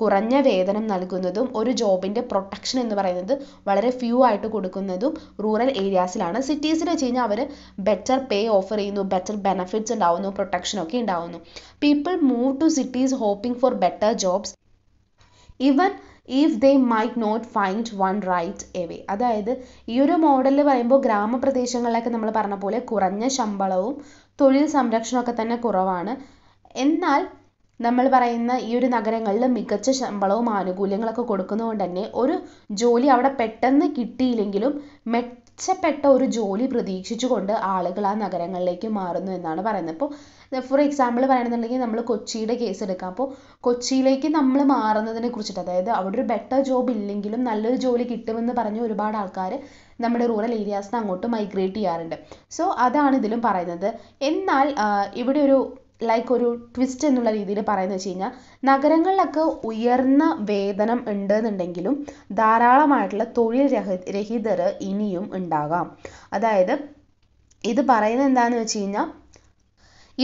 കുറഞ്ഞ വേതനം നൽകുന്നതും ഒരു ജോബിന്റെ പ്രൊട്ടക്ഷൻ എന്ന് പറയുന്നത് വളരെ ഫ്യൂ ആയിട്ട് കൊടുക്കുന്നതും റൂറൽ ഏരിയാസിലാണ് സിറ്റീസിൽ വെച്ച് കഴിഞ്ഞാൽ അവർ ബെറ്റർ പേ ഓഫർ ചെയ്യുന്നു ബെറ്റർ ബെനിഫിറ്റ്സ് ഉണ്ടാവുന്നു പ്രൊട്ടക്ഷനൊക്കെ ഉണ്ടാവുന്നു. People move to cities hoping for better jobs even if they might not find one right away അതായത് ഈ ഒരു മോഡലിൽ പറയുമ്പോൾ ഗ്രാമപ്രദേശങ്ങളിലൊക്കെ നമ്മൾ പറഞ്ഞ പോലെ കുറഞ്ഞ ശമ്പളവും തൊഴിൽ സംരക്ഷണമൊക്കെ തന്നെ കുറവാണ്. എന്നാൽ നമ്മൾ പറയുന്ന ഈ ഒരു നഗരങ്ങളിൽ മികച്ച ശമ്പളവും ആനുകൂല്യങ്ങളൊക്കെ കൊടുക്കുന്നതുകൊണ്ട് തന്നെ ഒരു ജോലി അവിടെ പെട്ടെന്ന് കിട്ടിയില്ലെങ്കിലും മെച്ചപ്പെട്ട ഒരു ജോലി പ്രതീക്ഷിച്ചുകൊണ്ട് ആളുകൾ ആ നഗരങ്ങളിലേക്ക് മാറുന്നു എന്നാണ് പറയുന്നത്. ഇപ്പോൾ ഫോർ എക്സാമ്പിൾ പറയുകയാണെന്നുണ്ടെങ്കിൽ നമ്മൾ കൊച്ചിയുടെ കേസ് എടുക്കാം. അപ്പോൾ കൊച്ചിയിലേക്ക് നമ്മൾ മാറുന്നതിനെ കുറിച്ചിട്ട് അതായത് അവിടെ ഒരു ബെറ്റർ ജോബ് ഇല്ലെങ്കിലും നല്ലൊരു ജോലി കിട്ടുമെന്ന് പറഞ്ഞ് ഒരുപാട് ആൾക്കാർ നമ്മുടെ റൂറൽ ഏരിയാസിൽ നിന്ന് അങ്ങോട്ട് മൈഗ്രേറ്റ് ചെയ്യാറുണ്ട്. സോ അതാണ് ഇതിലും പറയുന്നത്. എന്നാൽ ഇവിടെ ഒരു ലൈക്ക് ഒരു ട്വിസ്റ്റ് എന്നുള്ള രീതിയിൽ പറയുന്നത് വെച്ച് കഴിഞ്ഞാൽ നഗരങ്ങളിലൊക്കെ ഉയർന്ന വേതനം ഉണ്ട് എന്നുണ്ടെങ്കിലും ധാരാളമായിട്ടുള്ള തൊഴിൽ രഹ രഹിതർ ഇനിയും ഉണ്ടാകാം. അതായത് ഇത് പറയുന്നത് എന്താണെന്ന് വെച്ച് കഴിഞ്ഞാൽ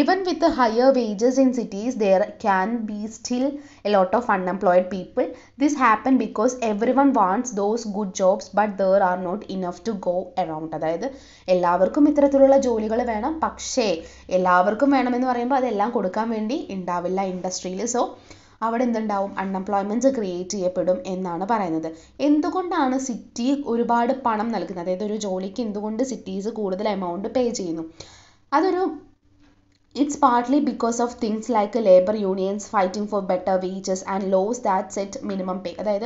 even with the higher wages in cities there can be still a lot of unemployed people. This happen because everyone wants those good jobs but there are not enough to go around. അതായത് എല്ലാവർക്കും ഇത്തരത്തിലുള്ള ജോലികൾ വേണം. പക്ഷേ എല്ലാവർക്കും വേണമെന്ന് പറയുമ്പോൾ അതെല്ലാം കൊടുക്കാൻ വേണ്ടി ഉണ്ടാവില്ല ഇൻഡസ്ട്രിയിൽ. സോ അവിടെ എന്തുണ്ടാവും? അൺഎംപ്ലോയ്മെന്റ്സ് ക്രിയേറ്റ് ചെയ്യപ്പെടും എന്നാണ് പറയുന്നത്. എന്തുകൊണ്ടാണ് സിറ്റി ഒരുപാട് പണം നൽകുന്നത്? അതായത് ഒരു ജോലിക്ക് എന്തുകൊണ്ട് സിറ്റീസ് കൂടുതൽ എമൗണ്ട് പേ ചെയ്യുന്നു? അതൊരു It's partly because of things like labour unions fighting for better wages and laws that set minimum pay അതായത്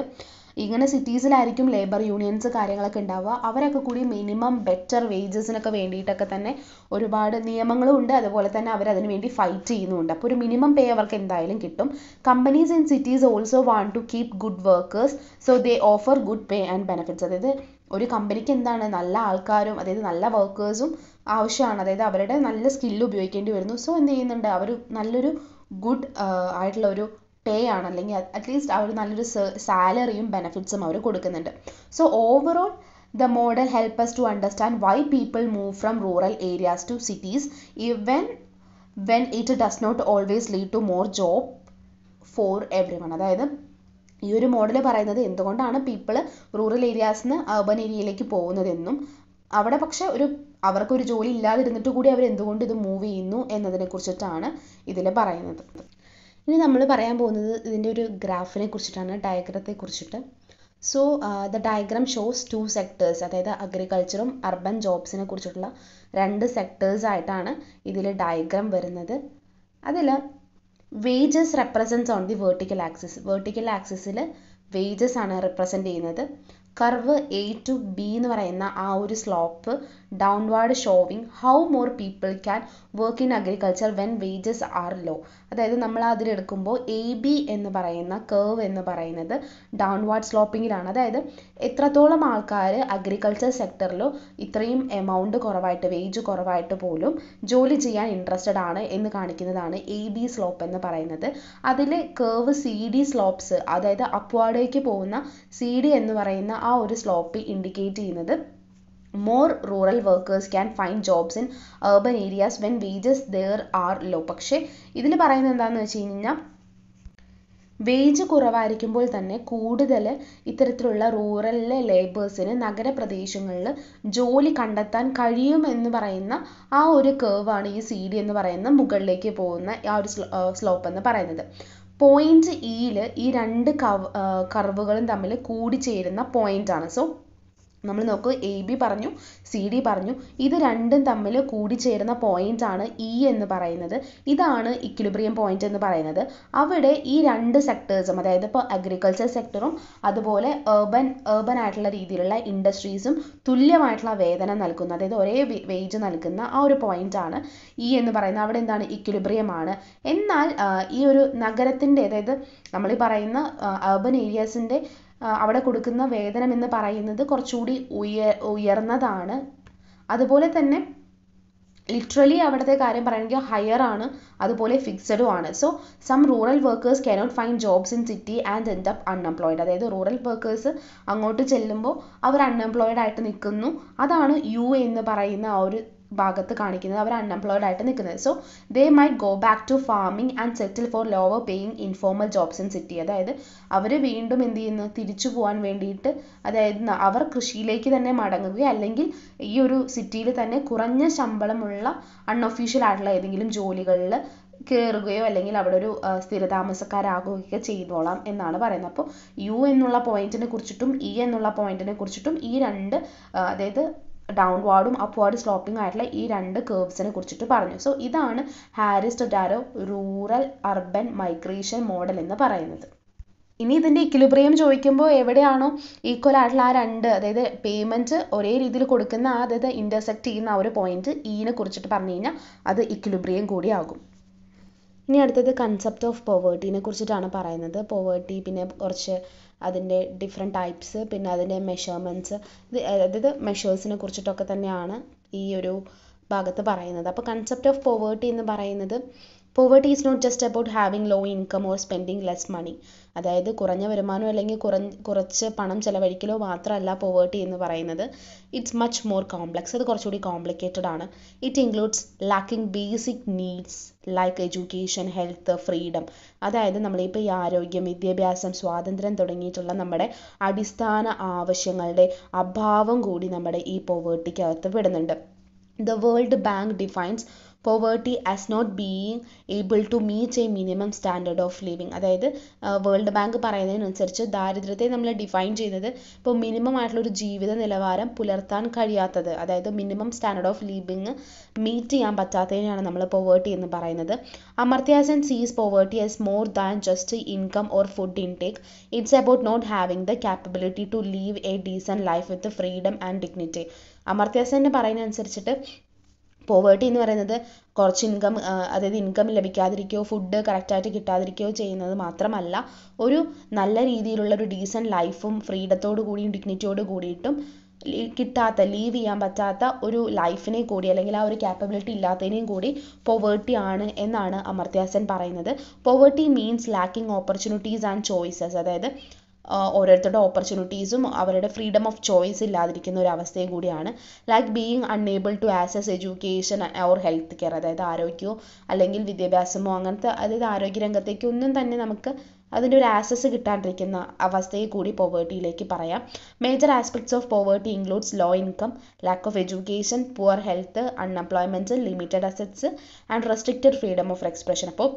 ഇങ്ങനെ സിറ്റീസിലായിരിക്കും ലേബർ യൂണിയൻസ് കാര്യങ്ങളൊക്കെ ഉണ്ടാവുക. അവരൊക്കെ കൂടി മിനിമം ബെറ്റർ വേജസിനൊക്കെ വേണ്ടിയിട്ടൊക്കെ തന്നെ ഒരുപാട് നിയമങ്ങളും ഉണ്ട്. അതുപോലെ തന്നെ അവർ അതിന് വേണ്ടി ഫൈറ്റ് ചെയ്യുന്നുണ്ട്. അപ്പോൾ ഒരു മിനിമം പേ അവർക്ക് എന്തായാലും കിട്ടും. Companies in cities also want to keep good workers so they offer good pay and benefits അതായത് ഒരു കമ്പനിക്ക് എന്താണ് നല്ല ആൾക്കാരും അതായത് നല്ല വർക്കേഴ്സും ആവശ്യമാണ്. അതായത് അവരുടെ നല്ല സ്കില്ല് ഉപയോഗിക്കേണ്ടി വരുന്നു. സോ എന്ത് ചെയ്യുന്നുണ്ട്? അവർ നല്ലൊരു ഗുഡ് ആയിട്ടുള്ള ഒരു പേ ആണ്. അല്ലെങ്കിൽ അറ്റ്ലീസ്റ്റ് അവർ നല്ലൊരു സാലറിയും ബെനഫിറ്റ്സും അവർ കൊടുക്കുന്നുണ്ട്. So overall the model help to understand why people move from rural areas to cities even when it does not always lead to more job for everyone അതായത് ഈ ഒരു മോഡൽ പറയുന്നത് എന്തുകൊണ്ടാണ് പീപ്പിൾ റൂറൽ ഏരിയാസിൽ നിന്ന് അർബൻ ഏരിയയിലേക്ക് പോകുന്നതെന്നും അവിടെ പക്ഷെ ഒരു അവർക്കൊരു ജോലി ഇല്ലാതിരുന്നിട്ട് കൂടി അവർ എന്തുകൊണ്ട് ഇത് മൂവ് ചെയ്യുന്നു എന്നതിനെ കുറിച്ചിട്ടാണ് ഇതിൽ പറയുന്നത്. ഇനി നമ്മൾ പറയാൻ പോകുന്നത് ഇതിന്റെ ഒരു ഗ്രാഫിനെ കുറിച്ചിട്ടാണ് ഡയഗ്രത്തെ കുറിച്ചിട്ട്. So the diagram shows two sectors അതായത് അഗ്രികൾച്ചറും അർബൻ ജോബ്സിനെ കുറിച്ചിട്ടുള്ള രണ്ട് സെക്ടേഴ്സ് ആയിട്ടാണ് ഇതിൽ ഡയഗ്രാം വരുന്നത്. അതിൽ wages represents on the vertical axis vertical ആക്സിസിൽ വേജസ് ആണ് റെപ്രസെന്റ് ചെയ്യുന്നത്. കർവ് എ ടു ബി എന്ന് പറയുന്ന ആ ഒരു slope downward showing how more people can work in agriculture when wages are low അതായത് നമ്മൾ അതിലെടുക്കുമ്പോൾ എ ബി എന്ന് പറയുന്ന കർവ് എന്ന് പറയുന്നത് ഡൗൺവാർഡ് സ്ലോപ്പിങ്ങിലാണ് അതായത് എത്രത്തോളം ആൾക്കാർ അഗ്രികൾച്ചർ സെക്ടറിലോ ഇത്രയും എമൗണ്ട് കുറവായിട്ട് വേജ് കുറവായിട്ട് പോലും ജോലി ചെയ്യാൻ ഇൻട്രസ്റ്റഡ് ആണ് എന്ന് കാണിക്കുന്നതാണ് എ ബി സ്ലോപ്പ് എന്ന് പറയുന്നത്. അതിൽ കർവ് സി ഡി സ്ലോപ്സ് അതായത് അപ്വാർഡേക്ക് പോകുന്ന സി ഡി എന്ന് പറയുന്ന ആ ഒരു സ്ലോപ്പ് ഇൻഡിക്കേറ്റ് ചെയ്യുന്നത് more rural workers can find jobs in urban areas when wages there are low പക്ഷേ ഇതിൽ പറയുന്നത് എന്താണെന്ന് വെച്ച് കഴിഞ്ഞാൽ വേജ് കുറവായിരിക്കുമ്പോൾ തന്നെ കൂടുതൽ ഇത്തരത്തിലുള്ള റൂറലിലെ ലേബേഴ്സിന് നഗരപ്രദേശങ്ങളിൽ ജോലി കണ്ടെത്താൻ കഴിയുമെന്ന് പറയുന്ന ആ ഒരു കേവാണ് ഈ സി ഡി എന്ന് പറയുന്ന മുകളിലേക്ക് പോകുന്ന ആ ഒരു സ്ലോപ്പ് എന്ന് പറയുന്നത്. പോയിന്റ് ഇയിൽ ഈ രണ്ട് കർവുകളും തമ്മിൽ കൂടിച്ചേരുന്ന പോയിന്റ് ആണ്. സോ നമ്മൾ നോക്കൂ എ ബി പറഞ്ഞു സി ഡി പറഞ്ഞു. ഇത് രണ്ടും തമ്മിൽ കൂടിച്ചേരുന്ന പോയിന്റ് ആണ് ഇ എന്ന് പറയുന്നത്. ഇതാണ് ഇക്വിലിബ്രിയം പോയിന്റ് എന്ന് പറയുന്നത്. അവിടെ ഈ രണ്ട് സെക്ടേഴ്സും അതായത് ഇപ്പോൾ അഗ്രികൾച്ചർ സെക്ടറും അതുപോലെ ഏർബൻ ഏർബൻ ആയിട്ടുള്ള രീതിയിലുള്ള ഇൻഡസ്ട്രീസും തുല്യമായിട്ടുള്ള വേതനം നൽകുന്ന. അതായത് ഒരേ വേജ് നൽകുന്ന ആ ഒരു പോയിന്റ് ആണ് ഇ എന്ന് പറയുന്നത്. അവിടെ എന്താണ്? ഇക്വിലിബ്രിയം ആണ്. എന്നാൽ ഈ ഒരു നഗരത്തിന്റെ അതായത് നമ്മൾ ഈ പറയുന്ന ഏർബൻ ഏരിയാസിന്റെ അവിടെ കൊടുക്കുന്ന വേതനം എന്ന് പറയുന്നത് കുറച്ചുകൂടി ഉയ ഉയർന്നതാണ്. അതുപോലെ തന്നെ ലിറ്ററലി അവിടുത്തെ കാര്യം പറയുകയാണെങ്കിൽ ഹയർ ആണ് അതുപോലെ ഫിക്സഡും ആണ്. So some rural workers cannot find jobs in city and end up unemployed അതായത് റൂറൽ വർക്കേഴ്സ് അങ്ങോട്ട് ചെല്ലുമ്പോൾ അവർ അൺഎംപ്ലോയിഡ് ആയിട്ട് നിൽക്കുന്നു. അതാണ് യു എന്ന് പറയുന്ന ആ ഒരു ഭാഗത്ത് കാണിക്കുന്നത് അവർ അൺഎംപ്ലോയിഡ് ആയിട്ട് നിൽക്കുന്നത്. So they might go back to farming and settle for lower paying informal jobs in city അതായത് അവർ വീണ്ടും എന്ത് ചെയ്യുന്നു? തിരിച്ചു പോകാൻ വേണ്ടിയിട്ട് അതായത് അവർ കൃഷിയിലേക്ക് തന്നെ മടങ്ങുകയോ അല്ലെങ്കിൽ ഈ ഒരു സിറ്റിയിൽ തന്നെ കുറഞ്ഞ ശമ്പളമുള്ള അൺഒഫീഷ്യൽ ആയിട്ടുള്ള ഏതെങ്കിലും ജോലികളിൽ കയറുകയോ അല്ലെങ്കിൽ അവിടെ ഒരു സ്ഥിരതാമസക്കാരാകുകയൊക്കെ ചെയ്തോളാം എന്നാണ് പറയുന്നത്. അപ്പോൾ യു എന്നുള്ള പോയിന്റിനെ കുറിച്ചിട്ടും ഇ എന്നുള്ള പോയിന്റിനെ കുറിച്ചിട്ടും ഈ രണ്ട് അതായത് ഡൗൺവാർഡും അപ്വാർഡ് സ്ലോപ്പിംഗ് ആയിട്ടുള്ള ഈ രണ്ട് കേർവ്സിനെ കുറിച്ചിട്ട് പറഞ്ഞു. സോ ഇതാണ് Harris Todaro rural urban migration model എന്ന് പറയുന്നത്. ഇനി ഇതിന്റെ ഇക്വിലിബ്രിയം ചോദിക്കുമ്പോൾ എവിടെയാണോ ഈക്വൽ ആയിട്ടുള്ള ആ രണ്ട് അതായത് പേയ്മെന്റ് ഒരേ രീതിയിൽ കൊടുക്കുന്ന ആ അതായത് ഇന്റർസെക്റ്റ് ചെയ്യുന്ന ആ ഒരു പോയിന്റ് ഈനെ കുറിച്ചിട്ട് പറഞ്ഞു കഴിഞ്ഞാൽ അത് ഇക്വിലിബ്രിയം കൂടിയാകും ഇനി അടുത്തത് കൺസെപ്റ്റ് ഓഫ് പോവേർട്ടീനെ കുറിച്ചിട്ടാണ് പറയുന്നത്. പോവേർട്ടി പിന്നെ കുറച്ച് അതിന്റെ ഡിഫറെന്റ് ടൈപ്സ് പിന്നെ അതിന്റെ മെഷർമെന്റ്സ് ഇത് അതായത് മെഷേഴ്സിനെ കുറിച്ചിട്ടൊക്കെ തന്നെയാണ് ഈ ഒരു ഭാഗത്ത് പറയുന്നത്. അപ്പോൾ കൺസെപ്റ്റ് ഓഫ് പോവേർട്ടി എന്ന് പറയുന്നത് poverty is not just about having low income or spending less money അതായത് കുറഞ്ഞ വരുമാനം അല്ലെങ്കിൽ കുറച്ച് പണം ചിലവഴിക്കലോ മാത്രമല്ല പോവേർട്ടി എന്ന് പറയുന്നത്. ഇറ്റ്സ് മച്ച് മോർ കോംപ്ലക്സ് അത് കുറച്ചുകൂടി കോംപ്ലിക്കേറ്റഡ് ആണ്. It includes lacking basic needs like education health freedom അതായത് നമ്മളിപ്പോൾ ഈ ആരോഗ്യം വിദ്യാഭ്യാസം സ്വാതന്ത്ര്യം തുടങ്ങിയിട്ടുള്ള നമ്മുടെ അടിസ്ഥാന ആവശ്യങ്ങളുടെ അഭാവം കൂടി നമ്മുടെ ഈ പോവേർട്ടിക്കകത്ത് പെടുന്നുണ്ട്. The World Bank defines poverty as not being able to meet a minimum standard of living അതായത് വേൾഡ് ബാങ്ക് പറയുന്നതിനനുസരിച്ച് ദാരിദ്ര്യത്തെ നമ്മൾ ഡിഫൈൻ ചെയ്യുന്നത് ഇപ്പോൾ മിനിമം ആയിട്ടുള്ള ഒരു ജീവിത നിലവാരം പുലർത്താൻ കഴിയാത്തത്. അതായത് minimum standard of living meet ചെയ്യാൻ പറ്റാത്തതിനെയാണ് നമ്മൾ പോവേർട്ടി എന്ന് പറയുന്നത്. അമർത്യാസൻ സീസ് poverty as more than just income or food intake it's about not having the capability to leave A decent life with freedom and dignity അമർത്യാസന്റെ പറയുന്നതനുസരിച്ചിട്ട് poverty എന്ന് പറയുന്നത് കുറച്ച് ഇൻകം അതായത് ഇൻകം ലഭിക്കാതിരിക്കുകയോ ഫുഡ് കറക്റ്റായിട്ട് കിട്ടാതിരിക്കുകയോ ചെയ്യുന്നത് മാത്രമല്ല ഒരു നല്ല രീതിയിലുള്ള ഒരു ഡീസന്റ് ലൈഫും ഫ്രീഡത്തോടു കൂടിയും ഡിഗ്നിറ്റിയോട് കൂടിയിട്ടും കിട്ടാത്ത ലീവ് ചെയ്യാൻ പറ്റാത്ത ഒരു ലൈഫിനെ കൂടി അല്ലെങ്കിൽ ആ ഒരു ക്യാപ്പബിലിറ്റി ഇല്ലാത്തതിനെയും കൂടി പോവേർട്ടി ആണ് എന്നാണ് അമർത്യാസൻ പറയുന്നത്. Poverty means lacking opportunities and choices അതായത് ഓരോരുത്തരുടെ ഓപ്പർച്യൂണിറ്റീസും അവരുടെ ഫ്രീഡം ഓഫ് ചോയ്സ് ഇല്ലാതിരിക്കുന്ന ഒരു അവസ്ഥയും കൂടിയാണ്. Like being unable to access education or health care അതായത് ആരോഗ്യമോ അല്ലെങ്കിൽ വിദ്യാഭ്യാസമോ അങ്ങനത്തെ അതായത് ആരോഗ്യരംഗത്തേക്ക് ഒന്നും തന്നെ നമുക്ക് അതിന്റെ ഒരു ആക്സസ് കിട്ടാണ്ടിരിക്കുന്ന അവസ്ഥയെ കൂടി പോവേർട്ടിയിലേക്ക് പറയാം. Major aspects of poverty includes low income lack of education poor health unemployment limited assets and restricted freedom of expression അപ്പോൾ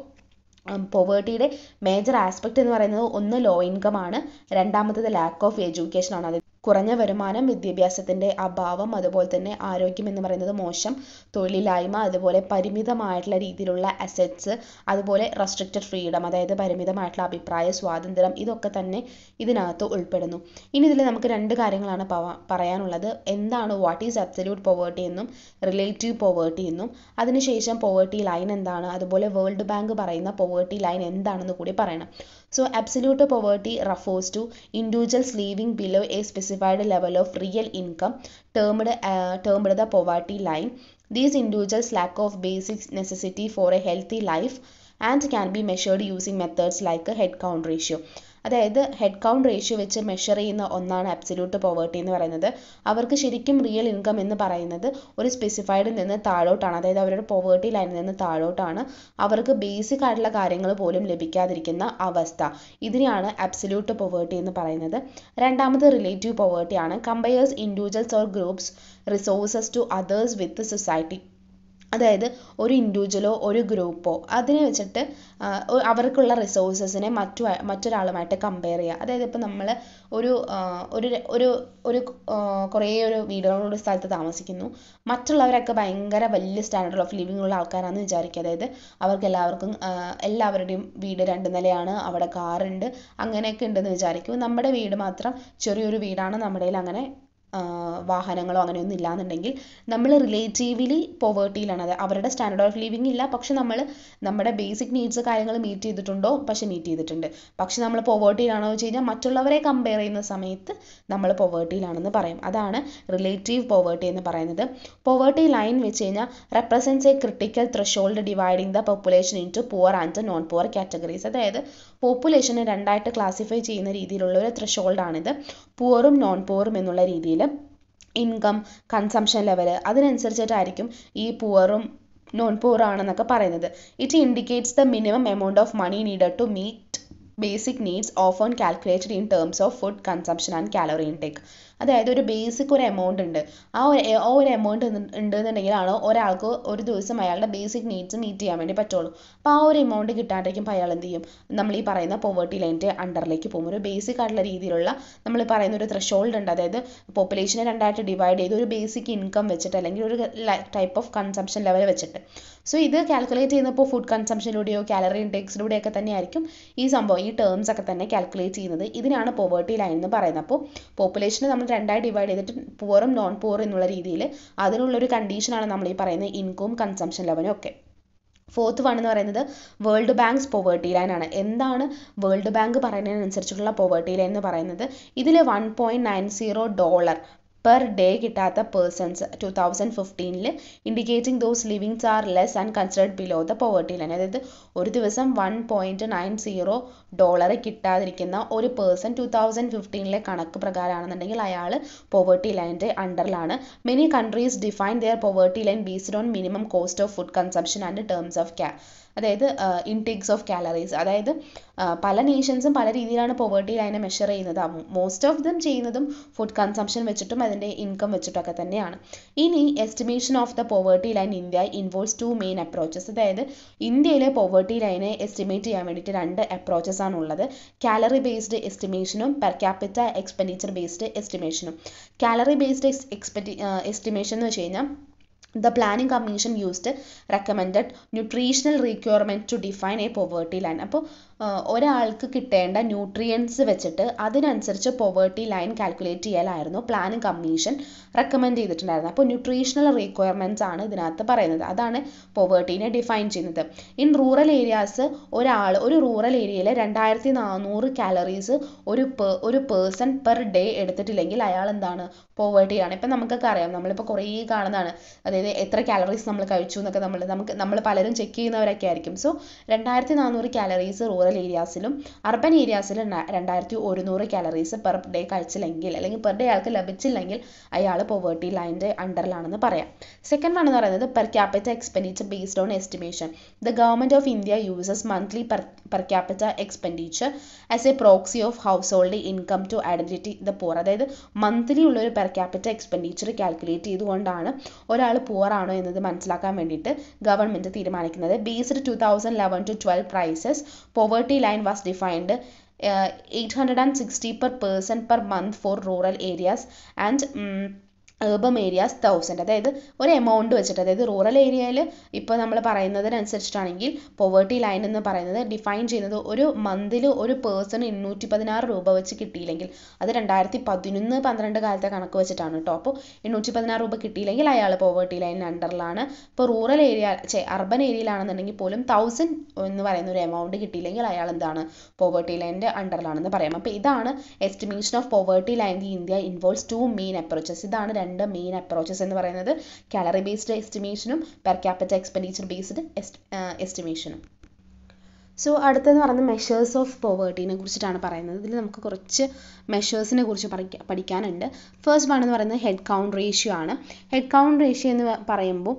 പോവേർട്ടിയുടെ മേജർ ആസ്പെക്റ്റ് എന്ന് പറയുന്നത് ഒന്ന് ലോ ഇൻകം ആണ്. രണ്ടാമത്തത് ലാക്ക് ഓഫ് എഡ്യൂക്കേഷൻ ആണ്. കുറഞ്ഞ വരുമാനം വിദ്യാഭ്യാസത്തിന്റെ അഭാവം അതുപോലെ തന്നെ ആരോഗ്യം എന്ന് പറയുന്നത് മോശം തൊഴിലില്ലായ്മ അതുപോലെ പരിമിതമായിട്ടുള്ള രീതിയിലുള്ള അസറ്റ്സ് അതുപോലെ റെസ്ട്രിക്റ്റഡ് ഫ്രീഡം അതായത് പരിമിതമായിട്ടുള്ള അഭിപ്രായ സ്വാതന്ത്ര്യം ഇതൊക്കെ തന്നെ ഇതിനകത്ത് ഉൾപ്പെടുന്നു. ഇനി ഇതിൽ നമുക്ക് രണ്ട് കാര്യങ്ങളാണ് പറയാനുള്ളത്. എന്താണ് വാട്ട് ഈസ് അബ്സല്യൂട്ട് പോവേർട്ടി എന്നും റിലേറ്റീവ് പോവേർട്ടി എന്നും. അതിനുശേഷം പോവേർട്ടി ലൈൻ എന്താണ്? അതുപോലെ വേൾഡ് ബാങ്ക് പറയുന്ന പോവേർട്ടി ലൈൻ എന്താണെന്ന് കൂടി പറയണം. So, absolute poverty refers to individuals living below a specified level of real income termed, uh, termed the poverty line. These individuals lack of basic necessity for a healthy life and can be measured using methods like a head count ratio. അതായത് ഹെഡ് കൗണ്ട് റേഷ്യോ വെച്ച് മെഷർ ചെയ്യുന്ന ഒന്നാണ് അബ്സല്യൂട്ട് പോവേർട്ടി എന്ന് പറയുന്നത്. അവർക്ക് ശരിക്കും റിയൽ ഇൻകം എന്ന് പറയുന്നത് ഒരു സ്പെസിഫൈഡിൽ നിന്ന് താഴോട്ടാണ്. അതായത് അവരുടെ പോവേർട്ടി ലൈനിൽ നിന്ന് താഴോട്ടാണ് അവർക്ക് ബേസിക് ആയിട്ടുള്ള കാര്യങ്ങൾ പോലും ലഭിക്കാതിരിക്കുന്ന അവസ്ഥ. ഇതിനെയാണ് അബ്സല്യൂട്ട് പോവേർട്ടി എന്ന് പറയുന്നത്. രണ്ടാമത് റിലേറ്റീവ് പോവേർട്ടി ആണ്. Compares individuals or groups resources to others with society അതായത് ഒരു ഇൻഡിവിജ്വലോ ഒരു ഗ്രൂപ്പോ അതിനെ വെച്ചിട്ട് അവർക്കുള്ള റിസോഴ്സസിനെ മറ്റു മറ്റൊരാളുമായിട്ട് കമ്പയർ ചെയ്യുക. അതായത് ഇപ്പോൾ നമ്മൾ ഒരു ഒരു ഒരു ഒരു കുറേ ഒരു വീടുകളുള്ള സ്ഥലത്ത് താമസിക്കുന്നു. മറ്റുള്ളവരൊക്കെ ഭയങ്കര വലിയ സ്റ്റാൻഡേർഡ് ഓഫ് ലിവിംഗ് ഉള്ള ആൾക്കാരാണെന്ന് വിചാരിക്കുക. അതായത് അവർക്ക് എല്ലാവർക്കും എല്ലാവരുടെയും വീട് രണ്ട് നിലയാണ് അവിടെ കാറുണ്ട് അങ്ങനെയൊക്കെ ഉണ്ടെന്ന് വിചാരിക്കും. നമ്മുടെ വീട് മാത്രം ചെറിയൊരു വീടാണ് നമ്മുടെ അങ്ങനെ വാഹനങ്ങളോ അങ്ങനെയൊന്നും ഇല്ലാന്നുണ്ടെങ്കിൽ നമ്മൾ റിലേറ്റീവ്ലി പോവേർട്ടിയിലാണ് അത് അവരുടെ സ്റ്റാൻഡേർഡ് ഓഫ് ലിവിങ് ഇല്ല. പക്ഷെ നമ്മൾ നമ്മുടെ ബേസിക് നീഡ്സ് കാര്യങ്ങൾ മീറ്റ് ചെയ്തിട്ടുണ്ടോ? പക്ഷെ മീറ്റ് ചെയ്തിട്ടുണ്ട്. പക്ഷെ നമ്മൾ പോവേർട്ടിയിലാണോ വെച്ച് കഴിഞ്ഞാൽ മറ്റുള്ളവരെ കമ്പയർ ചെയ്യുന്ന സമയത്ത് നമ്മൾ പോവേർട്ടിയിലാണെന്ന് പറയും. അതാണ് റിലേറ്റീവ് പോവേർട്ടി എന്ന് പറയുന്നത്. പോവേർട്ടി ലൈൻ വെച്ച് കഴിഞ്ഞാൽ represents a critical threshold dividing the population into poor and non poor categories അതായത് പോപ്പുലേഷനെ രണ്ടായിട്ട് ക്ലാസിഫൈ ചെയ്യുന്ന രീതിയിലുള്ള ഒരു ത്രഷോൾഡാണിത് പുവറും നോൺ പുവറും എന്നുള്ള രീതിയിൽ ഇൻകം കൺസംഷൻ ലെവൽ അതിനനുസരിച്ചിട്ടായിരിക്കും ഈ പുവറും നോൺ പുവർ ആണെന്നൊക്കെ പറയുന്നത്. It indicates the minimum amount of money needed to meet basic needs of on calculated in terms of food consumption and calorie intake അതായത് ഒരു ബേസിക് ഒരു എമൗണ്ട് ഉണ്ട്. ആ ഒരു ആ ഒരു എമൗണ്ട് ഉണ്ടെന്നുണ്ടെങ്കിലാണ് ഒരാൾക്ക് ഒരു ദിവസം അയാളുടെ ബേസിക് നീഡ്സ് മീറ്റ് ചെയ്യാൻ വേണ്ടി പറ്റുള്ളൂ. അപ്പോൾ ആ ഒരു എമൗണ്ട് കിട്ടാണ്ടിരിക്കുമ്പോൾ അയാൾ എന്ത് ചെയ്യും? നമ്മൾ ഈ പറയുന്ന പോവേർട്ടി ലൈന്റെ അണ്ടറിലേക്ക് പോകും. ഒരു ബേസിക് ആയിട്ടുള്ള രീതിയിലുള്ള നമ്മൾ പറയുന്ന ഒരു ത്രഷോൾഡ് ഉണ്ട്. അതായത് പോപ്പുലേഷനെ രണ്ടായിട്ട് ഡിവൈഡ് ചെയ്ത് ഒരു ബേസിക് ഇൻകം വെച്ചിട്ട് അല്ലെങ്കിൽ ഒരു ടൈപ്പ് ഓഫ് കൺസംഷൻ ലെവൽ വെച്ചിട്ട്. സോ ഇത് കാൽക്കുലേറ്റ് ചെയ്യുന്നപ്പോൾ ഫുഡ് കൺസംഷനിലൂടെയോ കാലറി ഇൻടേക്സിലൂടെയോ ഒക്കെ തന്നെ ആയിരിക്കും ഈ സംഭവം ഈ ടേംസ് ഒക്കെ തന്നെ കാൽക്കുലേറ്റ് ചെയ്യുന്നത്. ഇതിനാണ് പോവേർട്ടി ലൈൻ എന്ന് പറയുന്നത്. അപ്പോൾ പോപ്പുലേഷനെ നമ്മൾ രണ്ടായി ഡിവൈഡ് ചെയ്തിട്ട് പുവറും നോൺ പുവർ എന്നുള്ള രീതിയിൽ അതിനുള്ളൊരു കണ്ടീഷനാണ് നമ്മൾ ഈ പറയുന്നത് ഇൻകവും കൺസംഷൻ ലെവലും ഒക്കെ. ഫോർത്ത് വൺ എന്ന് പറയുന്നത് വേൾഡ് ബാങ്ക്സ് പോവേർട്ടി ലൈൻ ആണ്. എന്താണ് വേൾഡ് ബാങ്ക് പറയുന്നതിനനുസരിച്ചിട്ടുള്ള പോവേർട്ടി ലൈൻ എന്ന് പറയുന്നത്? ഇതിൽ one point nine zero dollar per day കിട്ടാത്ത persons two thousand ഫിഫ്റ്റീനിൽ indicating those livings are less and considered below the poverty line അതായത് ഒരു ദിവസം one point nine zero dollar കിട്ടാതിരിക്കുന്ന ഒരു പേഴ്സൺ ടു തൗസൻഡ് ഫിഫ്റ്റീനിലെ കണക്ക് പ്രകാരമാണെന്നുണ്ടെങ്കിൽ അയാൾ പോവേർട്ടി ലൈനിന്റെ അണ്ടറിലാണ് many countries define their poverty line based on minimum cost of food consumption and terms of ക്യാ അതായത് ഇൻടേക്സ് ഓഫ് കാലറീസ് അതായത് പല നേഷൻസും പല രീതിയിലാണ് പോവേർട്ടി ലൈനെ മെഷർ ചെയ്യുന്നത്. മോസ്റ്റ് ഓഫ് ദം ചെയ്യുന്നതും ഫുഡ് കൺസംഷൻ വെച്ചിട്ടും അതിന്റെ ഇൻകം വെച്ചിട്ടൊക്കെ തന്നെയാണ്. ഇനി estimation of the poverty line India involves two main approaches അതായത് ഇന്ത്യയിലെ പോവേർട്ടി ലൈനെ എസ്റ്റിമേറ്റ് ചെയ്യാൻ വേണ്ടിയിട്ട് രണ്ട് അപ്രോച്ചസ് ആണ് ഉള്ളത്. കാലറി ബേസ്ഡ് എസ്റ്റിമേഷനും പെർ ക്യാപിറ്റ എക്സ്പെൻഡിച്ചർ ബേസ്ഡ് എസ്റ്റിമേഷനും കാലറി ബേസ്ഡ് എക്സ്പെറ്റി എസ്റ്റിമേഷൻ എന്ന് വെച്ച് കഴിഞ്ഞാൽ The Planning Commission used recommended nutritional requirement to define a poverty line. അപ്പോൾ ഒരാൾക്ക് കിട്ടേണ്ട ന്യൂട്രിയൻസ് വെച്ചിട്ട് അതിനനുസരിച്ച് പോവേർട്ടി ലൈൻ കാൽക്കുലേറ്റ് ചെയ്യലായിരുന്നു പ്ലാനിംഗ് കമ്മീഷൻ റെക്കമെൻഡ് ചെയ്തിട്ടുണ്ടായിരുന്നത്. അപ്പോൾ ന്യൂട്രീഷണൽ റിക്വയർമെന്റ്സ് ആണ് ഇതിനകത്ത് പറയുന്നത്. അതാണ് പോവേർട്ടീനെ ഡിഫൈൻ ചെയ്യുന്നത്. ഇൻ റൂറൽ ഏരിയാസ് ഒരാൾ ഒരു റൂറൽ ഏരിയയിൽ രണ്ടായിരത്തി നാനൂറ് കാലറീസ് ഒരു ഒരു പേഴ്സൺ പെർ ഡേ എടുത്തിട്ടില്ലെങ്കിൽ അയാൾ എന്താണ് പോവേർട്ടിയാണ് ഇപ്പം നമുക്കൊക്കെ അറിയാം. നമ്മളിപ്പോൾ കുറേ കാണുന്നതാണ്. അതായത് എത്ര കാലറീസ് നമ്മൾ കഴിച്ചു എന്നൊക്കെ നമ്മൾ നമുക്ക് നമ്മൾ പലരും ചെക്ക് ചെയ്യുന്നവരൊക്കെ ആയിരിക്കും. സോ രണ്ടായിരത്തി നാനൂറ് കാലറീസ് റൂറൽ ഏരിയാസിലും അർബൻ ഏരിയാസിലും രണ്ടായിരത്തി ഒരുന്നൂറ് കാലറീസ് പെർ ഡേ കഴിച്ചില്ലെങ്കിൽ അല്ലെങ്കിൽ പെർ ഡേ അയാൾക്ക് ലഭിച്ചില്ലെങ്കിൽ അയാൾ പോവേർട്ടി ലൈന്റെ അണ്ടറിലാണെന്ന് പറയാം. സെക്കൻഡ് വൺ എന്ന് പറയുന്നത് per capita expenditure based on estimation the government of India uses monthly per per capita expenditure as a proxy of household income to identity the poor അതായത് മന്ത്ലി ഉള്ളൊരു പെർ ക്യാപിറ്റ എക്സ്പെൻഡിച്ചർ കാൽക്കുലേറ്റ് ചെയ്തുകൊണ്ടാണ് ഒരാൾ പുവർ ആണോ എന്നത് മനസ്സിലാക്കാൻ വേണ്ടിയിട്ട് ഗവൺമെന്റ് തീരുമാനിക്കുന്നത്. Based two thousand eleven to twelve prices poverty line was defined eight hundred and sixty per person per month for rural areas and urban areas thousand അതായത് ഒരു എമൗണ്ട് വെച്ചിട്ട് അതായത് റൂറൽ ഏരിയയിൽ ഇപ്പോൾ നമ്മൾ പറയുന്നതിനനുസരിച്ചിട്ടാണെങ്കിൽ പോവേർട്ടി ലൈൻ എന്ന് പറയുന്നത് ഡിഫൈൻ ചെയ്യുന്നത് ഒരു മന്തിൽ ഒരു പേഴ്സൺ എണ്ണൂറ്റി പതിനാറ് രൂപ വെച്ച് കിട്ടിയില്ലെങ്കിൽ അത് രണ്ടായിരത്തി പതിനൊന്ന് പന്ത്രണ്ട് കാലത്തെ കണക്ക് വെച്ചിട്ടാണ് കേട്ടോ അപ്പോൾ എണ്ണൂറ്റി പതിനാറ് രൂപ കിട്ടിയില്ലെങ്കിൽ അയാൾ പോവേർട്ടി ലൈൻ അണ്ടറിലാണ് ഇപ്പോൾ റൂറൽ ഏരിയ ചേ അർബൻ ഏരിയയിലാണെന്നുണ്ടെങ്കിൽ പോലും തൗസൻഡ് എന്ന് പറയുന്ന ഒരു എമൗണ്ട് കിട്ടിയില്ലെങ്കിൽ അയാൾ എന്താണ്? പോവേർട്ടി ലൈനിന്റെ അണ്ടറിലാണെന്ന് പറയാം. അപ്പോൾ ഇതാണ് estimation of poverty line in India involves two main approaches ഇതാണ് രണ്ട് മെയിൻ അപ്രോച്ചസ് എന്ന് പറയുന്നത് കാലറി ബേസ്ഡ് എസ്റ്റിമേഷനും പെർ ക്യാപിറ്റ എക്സ്പെൻഡിച്ചർ ബേസ്ഡ് എസ്റ്റിമേഷനും സോ അടുത്തെന്ന് പറയുന്നത് മെഷേഴ്സ് ഓഫ് പോവേർട്ടിനെ കുറിച്ചിട്ടാണ് പറയുന്നത്. ഇതിൽ നമുക്ക് കുറച്ച് മെഷേഴ്സിനെ കുറിച്ച് പഠിക്കാനുണ്ട്. ഫസ്റ്റ് വൺ എന്ന് പറയുന്നത് ഹെഡ് കൗണ്ട് റേഷ്യോ ആണ്. ഹെഡ് കൗണ്ട് റേഷ്യോ എന്ന് പറയുമ്പോൾ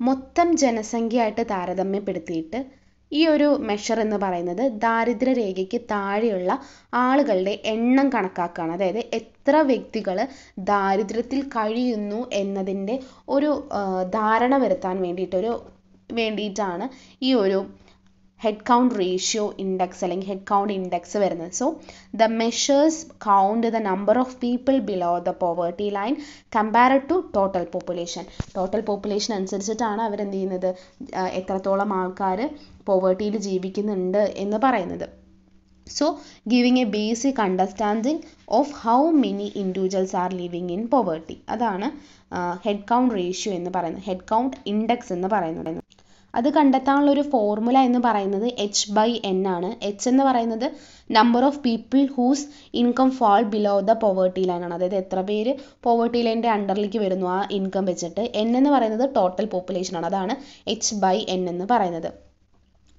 മൊത്തം ജനസംഖ്യയായിട്ട് താരതമ്യപ്പെടുത്തിയിട്ട് ഈ ഒരു മെഷർ എന്ന് പറയുന്നത് ദാരിദ്ര്യ രേഖയ്ക്ക് താഴെയുള്ള ആളുകളുടെ എണ്ണം കണക്കാക്കുകയാണ് അതായത് എത്ര വ്യക്തികൾ ദാരിദ്ര്യത്തിൽ കഴിയുന്നു എന്നതിന്റെ ഒരു ധാരണ വരുത്താൻ വേണ്ടിയിട്ടൊരു വേണ്ടിയിട്ടാണ് ഈ ഒരു ഹെഡ് കൗണ്ട് റേഷ്യോ ഇൻഡെക്സ് അല്ലെങ്കിൽ ഹെഡ് കൗണ്ട് ഇൻഡെക്സ് വരുന്നത്. So the measures count the number of people below the poverty line compared to total population total population അനുസരിച്ചിട്ടാണ് അവരെന്ത് ചെയ്യുന്നത്? എത്രത്തോളം ആൾക്കാർ പോവേർട്ടിയിൽ ജീവിക്കുന്നുണ്ട് എന്ന് പറയുന്നത്. So giving a basic understanding of how many individuals are living in poverty അതാണ് ഹെഡ് കൗണ്ട് റേഷ്യോ എന്ന് പറയുന്നത്. ഹെഡ് കൗണ്ട് ഇൻഡെക്സ് എന്ന് പറയുന്നത്. അത് കണ്ടെത്താനുള്ള ഒരു ഫോർമുല എന്ന് പറയുന്നത് എച്ച് ബൈ എൻ ആണ്. എച്ച് എന്ന് പറയുന്നത് number of people whose income fall below the poverty line ആണ്. അതായത് എത്ര പേര് പോവേർട്ടി ലൈന്റെ അണ്ടറിലേക്ക് വരുന്നു ആ ഇൻകം വെച്ചിട്ട്. എൻ എന്ന് പറയുന്നത് ടോട്ടൽ പോപ്പുലേഷൻ ആണ്. അതാണ് എച്ച് ബൈ എൻ എന്ന് പറയുന്നത്.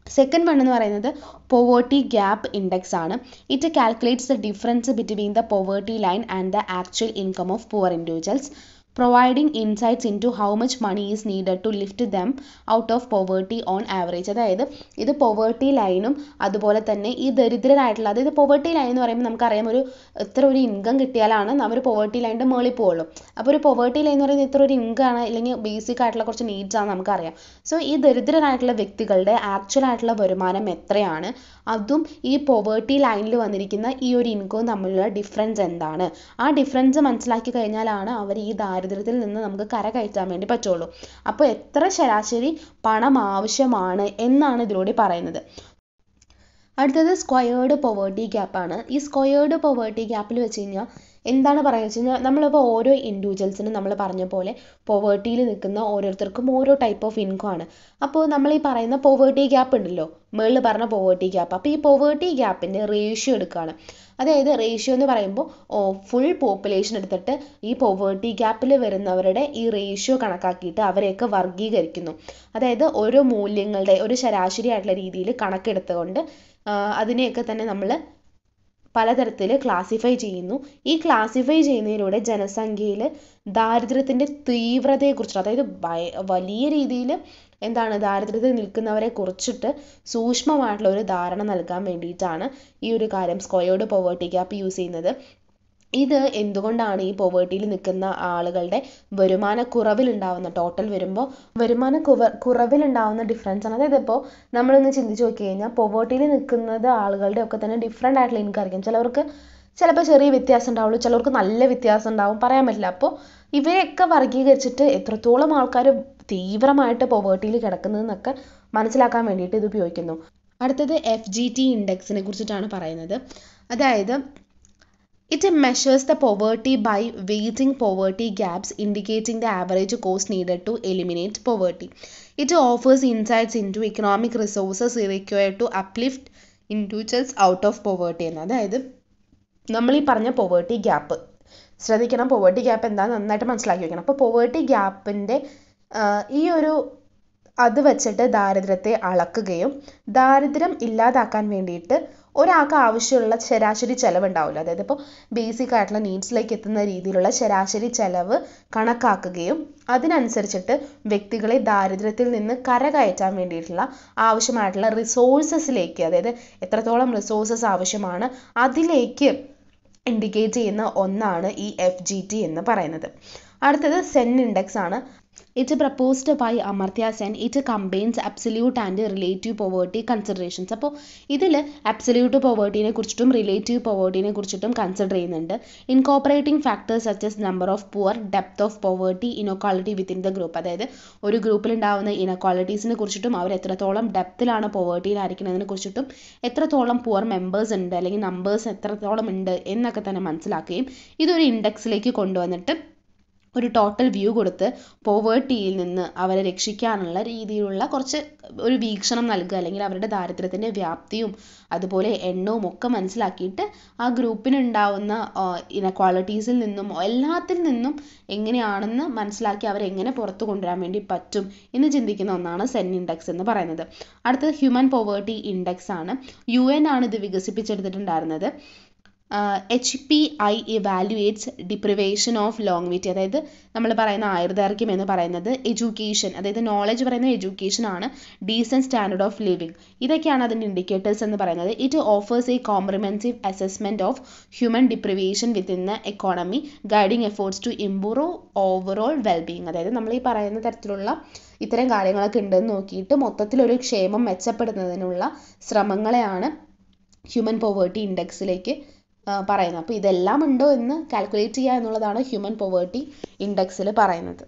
സെക്കൻഡ് വൺ എന്ന് പറയുന്നത് പോവേർട്ടി ഗ്യാപ്പ് ഇൻഡെക്സ് ആണ്. It calculates the difference between the poverty line and the actual income of poor individuals providing insights into how much money is needed to lift them out of poverty on average അതായത് ഇത് പോവേർട്ടി ലൈനും അതുപോലെ തന്നെ ഈ ദരിദ്രരായിട്ടുള്ള അതായത് പോവേർട്ടി ലൈൻ എന്ന് പറയുമ്പോൾ നമുക്കറിയാം ഒരു ഇത്ര ഒരു ഇൻകം കിട്ടിയാലാണ് നമ്മൾ പോവേർട്ടി ലൈനിന്റെ മുകളിൽ പോകുള്ളൂ അപ്പോൾ ഒരു പോവേർട്ടി ലൈൻ എന്ന് പറയുന്നത് ഇത്ര ഒരു ഇൻകം ആണ് അല്ലെങ്കിൽ ബേസിക് ആയിട്ടുള്ള കുറച്ച് നീഡ്സ് ആണ് നമുക്കറിയാം. സോ ഈ ദരിദ്രരായിട്ടുള്ള വ്യക്തികളുടെ ആക്ച്വൽ ആയിട്ടുള്ള വരുമാനം എത്രയാണ്? അതും ഈ പോവേർട്ടി ലൈനിൽ വന്നിരിക്കുന്ന ഈ ഒരു ഇൻകവും തമ്മിലുള്ള ഡിഫറൻസ് എന്താണ്? ആ ഡിഫറൻസ് മനസ്സിലാക്കി കഴിഞ്ഞാലാണ് അവർ ഈ ദാരിദ്ര്യത്തിൽ നിന്ന് നമുക്ക് കര കയറ്റാൻ വേണ്ടി പറ്റുള്ളൂ. അപ്പോൾ എത്ര ശരാശരി പണം ആവശ്യമാണ് എന്നാണ് ഇതിലൂടെ പറയുന്നത്. അടുത്തത് സ്ക്വയേർഡ് gap ആണ്. ഈ സ്ക്വയേർഡ് gap ഗ്യാപ്പിൽ വെച്ച് കഴിഞ്ഞാൽ എന്താണ് പറയുക വെച്ച് കഴിഞ്ഞാൽ നമ്മളിപ്പോൾ ഓരോ ഇൻഡിവിജ്വൽസിനും നമ്മൾ പറഞ്ഞ പോലെ പോവേർട്ടിയിൽ നിൽക്കുന്ന ഓരോരുത്തർക്കും ഓരോ ടൈപ്പ് ഓഫ് ഇൻകം ആണ്. അപ്പോൾ നമ്മൾ ഈ പറയുന്ന പോവേർട്ടി ഗ്യാപ്പ് ഉണ്ടല്ലോ മുകളിൽ പറഞ്ഞ പോവേർട്ടി ഗ്യാപ്പ് അപ്പോൾ ഈ പോവേർട്ടി ഗ്യാപ്പിന്റെ റേഷ്യോ എടുക്കുകയാണ് അതായത് റേഷ്യോ എന്ന് പറയുമ്പോൾ ഫുൾ പോപ്പുലേഷൻ എടുത്തിട്ട് ഈ പോവേർട്ടി ഗ്യാപ്പിൽ വരുന്നവരുടെ ഈ റേഷ്യോ കണക്കാക്കിയിട്ട് അവരെയൊക്കെ വർഗീകരിക്കുന്നു അതായത് ഓരോ മൂല്യങ്ങളുടെ ഒരു ശരാശരി ആയിട്ടുള്ള രീതിയിൽ കണക്കെടുത്തുകൊണ്ട് അതിനെയൊക്കെ തന്നെ നമ്മൾ പലതരത്തിൽ ക്ലാസിഫൈ ചെയ്യുന്നു. ഈ ക്ലാസിഫൈ ചെയ്യുന്നതിലൂടെ ജനസംഖ്യയിൽ ദാരിദ്ര്യത്തിന്റെ തീവ്രതയെക്കുറിച്ച് അതായത് വലിയ രീതിയിൽ എന്താണ് ദാരിദ്ര്യത്തിൽ നിൽക്കുന്നവരെ കുറിച്ചിട്ട് സൂക്ഷ്മമായിട്ടുള്ള ഒരു ധാരണ നൽകാൻ വേണ്ടിയിട്ടാണ് ഈ ഒരു കാര്യം സ്ക്വയേർഡ് പോവേർട്ടി ഗ്യാപ്പ് യൂസ് ചെയ്യുന്നത്. ഇത് എന്തുകൊണ്ടാണ് ഈ പോവേർട്ടിയിൽ നിൽക്കുന്ന ആളുകളുടെ വരുമാന കുറവിലുണ്ടാവുന്ന ടോട്ടൽ വരുമ്പോൾ വരുമാന കുവ കുറവിലുണ്ടാവുന്ന ഡിഫറൻസ് ആണ്. അതായത് ഇപ്പോൾ നമ്മളൊന്ന് ചിന്തിച്ച് നോക്കി കഴിഞ്ഞാൽ പോവേർട്ടിയിൽ നിൽക്കുന്നത് ആളുകളുടെ ഒക്കെ തന്നെ ഡിഫറെന്റ് ആയിട്ടുള്ള ഇൻകം ആയിരിക്കും. ചിലവർക്ക് ചിലപ്പോൾ ചെറിയ വ്യത്യാസം ഉണ്ടാവുള്ളൂ ചിലവർക്ക് നല്ല വ്യത്യാസം ഉണ്ടാവും പറയാൻ പറ്റില്ല. അപ്പോൾ ഇവരെയൊക്കെ വർഗീകരിച്ചിട്ട് എത്രത്തോളം ആൾക്കാർ തീവ്രമായിട്ട് പോവേർട്ടിയിൽ കിടക്കുന്നതെന്നൊക്കെ മനസ്സിലാക്കാൻ വേണ്ടിയിട്ട് ഇത് ഉപയോഗിക്കുന്നു. അടുത്തത് എഫ് ജി ടി ഇൻഡെക്സിനെ കുറിച്ചിട്ടാണ് പറയുന്നത്. അതായത് it measures the poverty by weighting poverty gaps indicating the average cost needed to eliminate poverty it offers insights into economic resources required to uplift individuals out of poverty എന്ന്. അതായത് നമ്മൾ ഈ പറഞ്ഞ പോവേർട്ടി ഗ്യാപ്പ് ശ്രദ്ധിക്കണം പോവേർട്ടി ഗ്യാപ്പ് എന്താണെന്ന് നന്നായിട്ട് മനസ്സിലാക്കി വെക്കണം. അപ്പോൾ പോവേർട്ടി ഗ്യാപ്പിന്റെ ഈ ഒരു അത് വെച്ചിട്ട് ദാരിദ്ര്യത്തെ അളക്കുകയും ദാരിദ്ര്യം ഇല്ലാതാക്കാൻ വേണ്ടിയിട്ട് ഒരാൾക്ക് ആവശ്യമുള്ള ശരാശരി ചിലവ് ഉണ്ടാവില്ല അതായത് ഇപ്പോൾ ബേസിക് ആയിട്ടുള്ള നീഡ്സിലേക്ക് എത്തുന്ന രീതിയിലുള്ള ശരാശരി ചിലവ് കണക്കാക്കുകയും അതിനനുസരിച്ചിട്ട് വ്യക്തികളെ ദാരിദ്ര്യത്തിൽ നിന്ന് കരകയറ്റാൻ വേണ്ടിയിട്ടുള്ള ആവശ്യമായിട്ടുള്ള റിസോഴ്സസിലേക്ക് അതായത് എത്രത്തോളം റിസോഴ്സസ് ആവശ്യമാണ് അതിലേക്ക് ഇൻഡിക്കേറ്റ് ചെയ്യുന്ന ഒന്നാണ് ഈ എഫ് ജി ടി എന്ന് പറയുന്നത്. അടുത്തത് സെൻ ഇൻഡെക്സ് ആണ്. It proposed by Amartya Sen it combines absolute and relative poverty considerations അപ്പോൾ ഇതിൽ അബ്സല്യൂട്ട് പോവേർട്ടിനെ കുറിച്ചിട്ടും റിലേറ്റീവ് പോവേർട്ടിനെ കുറിച്ചിട്ടും കൺസിഡർ ചെയ്യുന്നുണ്ട്. Incorporating factors such as number of poor depth of poverty inequality within the group അതായത് ഒരു ഗ്രൂപ്പിൽ ഉണ്ടാകുന്ന ഇനക്വാളിറ്റീസിനെ കുറിച്ചിട്ടും അവർ എത്രത്തോളം ഡെപ്തിലാണ് പോവേർട്ടിയിലായിരിക്കുന്നതിനെ കുറിച്ചിട്ടും എത്രത്തോളം പുവർ മെമ്പേഴ്സ് ഉണ്ട് അല്ലെങ്കിൽ നമ്പേഴ്സ് എത്രത്തോളം ഉണ്ട് എന്നൊക്കെ തന്നെ മനസ്സിലാക്കുകയും ഇതൊരു ഇൻഡെക്സിലേക്ക് കൊണ്ടുവന്നിട്ട് ഒരു ടോട്ടൽ വ്യൂ കൊടുത്ത് പോവേർട്ടിയിൽ നിന്ന് അവരെ രക്ഷിക്കാനുള്ള രീതിയിലുള്ള കുറച്ച് ഒരു വീക്ഷണം നൽകുക അല്ലെങ്കിൽ അവരുടെ ദാരിദ്ര്യത്തിന്റെ വ്യാപ്തിയും അതുപോലെ എണ്ണവും ഒക്കെ മനസ്സിലാക്കിയിട്ട് ആ ഗ്രൂപ്പിനുണ്ടാവുന്ന ഇനക്വാളിറ്റീസിൽ നിന്നും എല്ലാത്തിൽ നിന്നും എങ്ങനെയാണെന്ന് മനസ്സിലാക്കി അവരെ എങ്ങനെ പുറത്തു കൊണ്ടുവരാൻ വേണ്ടി പറ്റും എന്ന് ചിന്തിക്കുന്ന ഒന്നാണ് സെൻ ഇൻഡെക്സ് എന്ന് പറയുന്നത്. അടുത്തത് ഹ്യൂമൻ പോവേർട്ടി ഇൻഡെക്സ് ആണ്. യു എൻ ആണ് ഇത് വികസിപ്പിച്ചെടുത്തിട്ടുണ്ടായിരുന്നത്. H P I evaluates deprivation of longevity അതായത് നമ്മൾ പറയുന്ന ആയുർദൈർഘ്യം എന്ന് പറയുന്നത് എഡ്യൂക്കേഷൻ അതായത് നോളജ് പറയുന്ന എഡ്യൂക്കേഷൻ ആണ് ഡീസന്റ് സ്റ്റാൻഡേർഡ് ഓഫ് ലിവിങ് ഇതൊക്കെയാണ് അതിന്റെ ഇൻഡിക്കേറ്റേഴ്സ് എന്ന് പറയുന്നത്. It offers a comprehensive assessment of human deprivation within the economy guiding efforts to improve overall wellbeing അതായത് നമ്മൾ ഈ പറയുന്ന തരത്തിലുള്ള ഇത്തരം കാര്യങ്ങളൊക്കെ ഉണ്ടെന്ന് നോക്കിയിട്ട് മൊത്തത്തിലൊരു ക്ഷേമം മെച്ചപ്പെടുന്നതിനുള്ള ശ്രമങ്ങളെയാണ് ഹ്യൂമൻ പോവേർട്ടി ഇൻഡെക്സിലേക്ക് പറയുന്നത് അപ്പോൾ ഇതെല്ലാം ഉണ്ടോ എന്ന് കാൽക്കുലേറ്റ് ചെയ്യുക എന്നുള്ളതാണ് ഹ്യൂമൻ പോവേർട്ടി ഇൻഡെക്സിൽ പറയുന്നത്.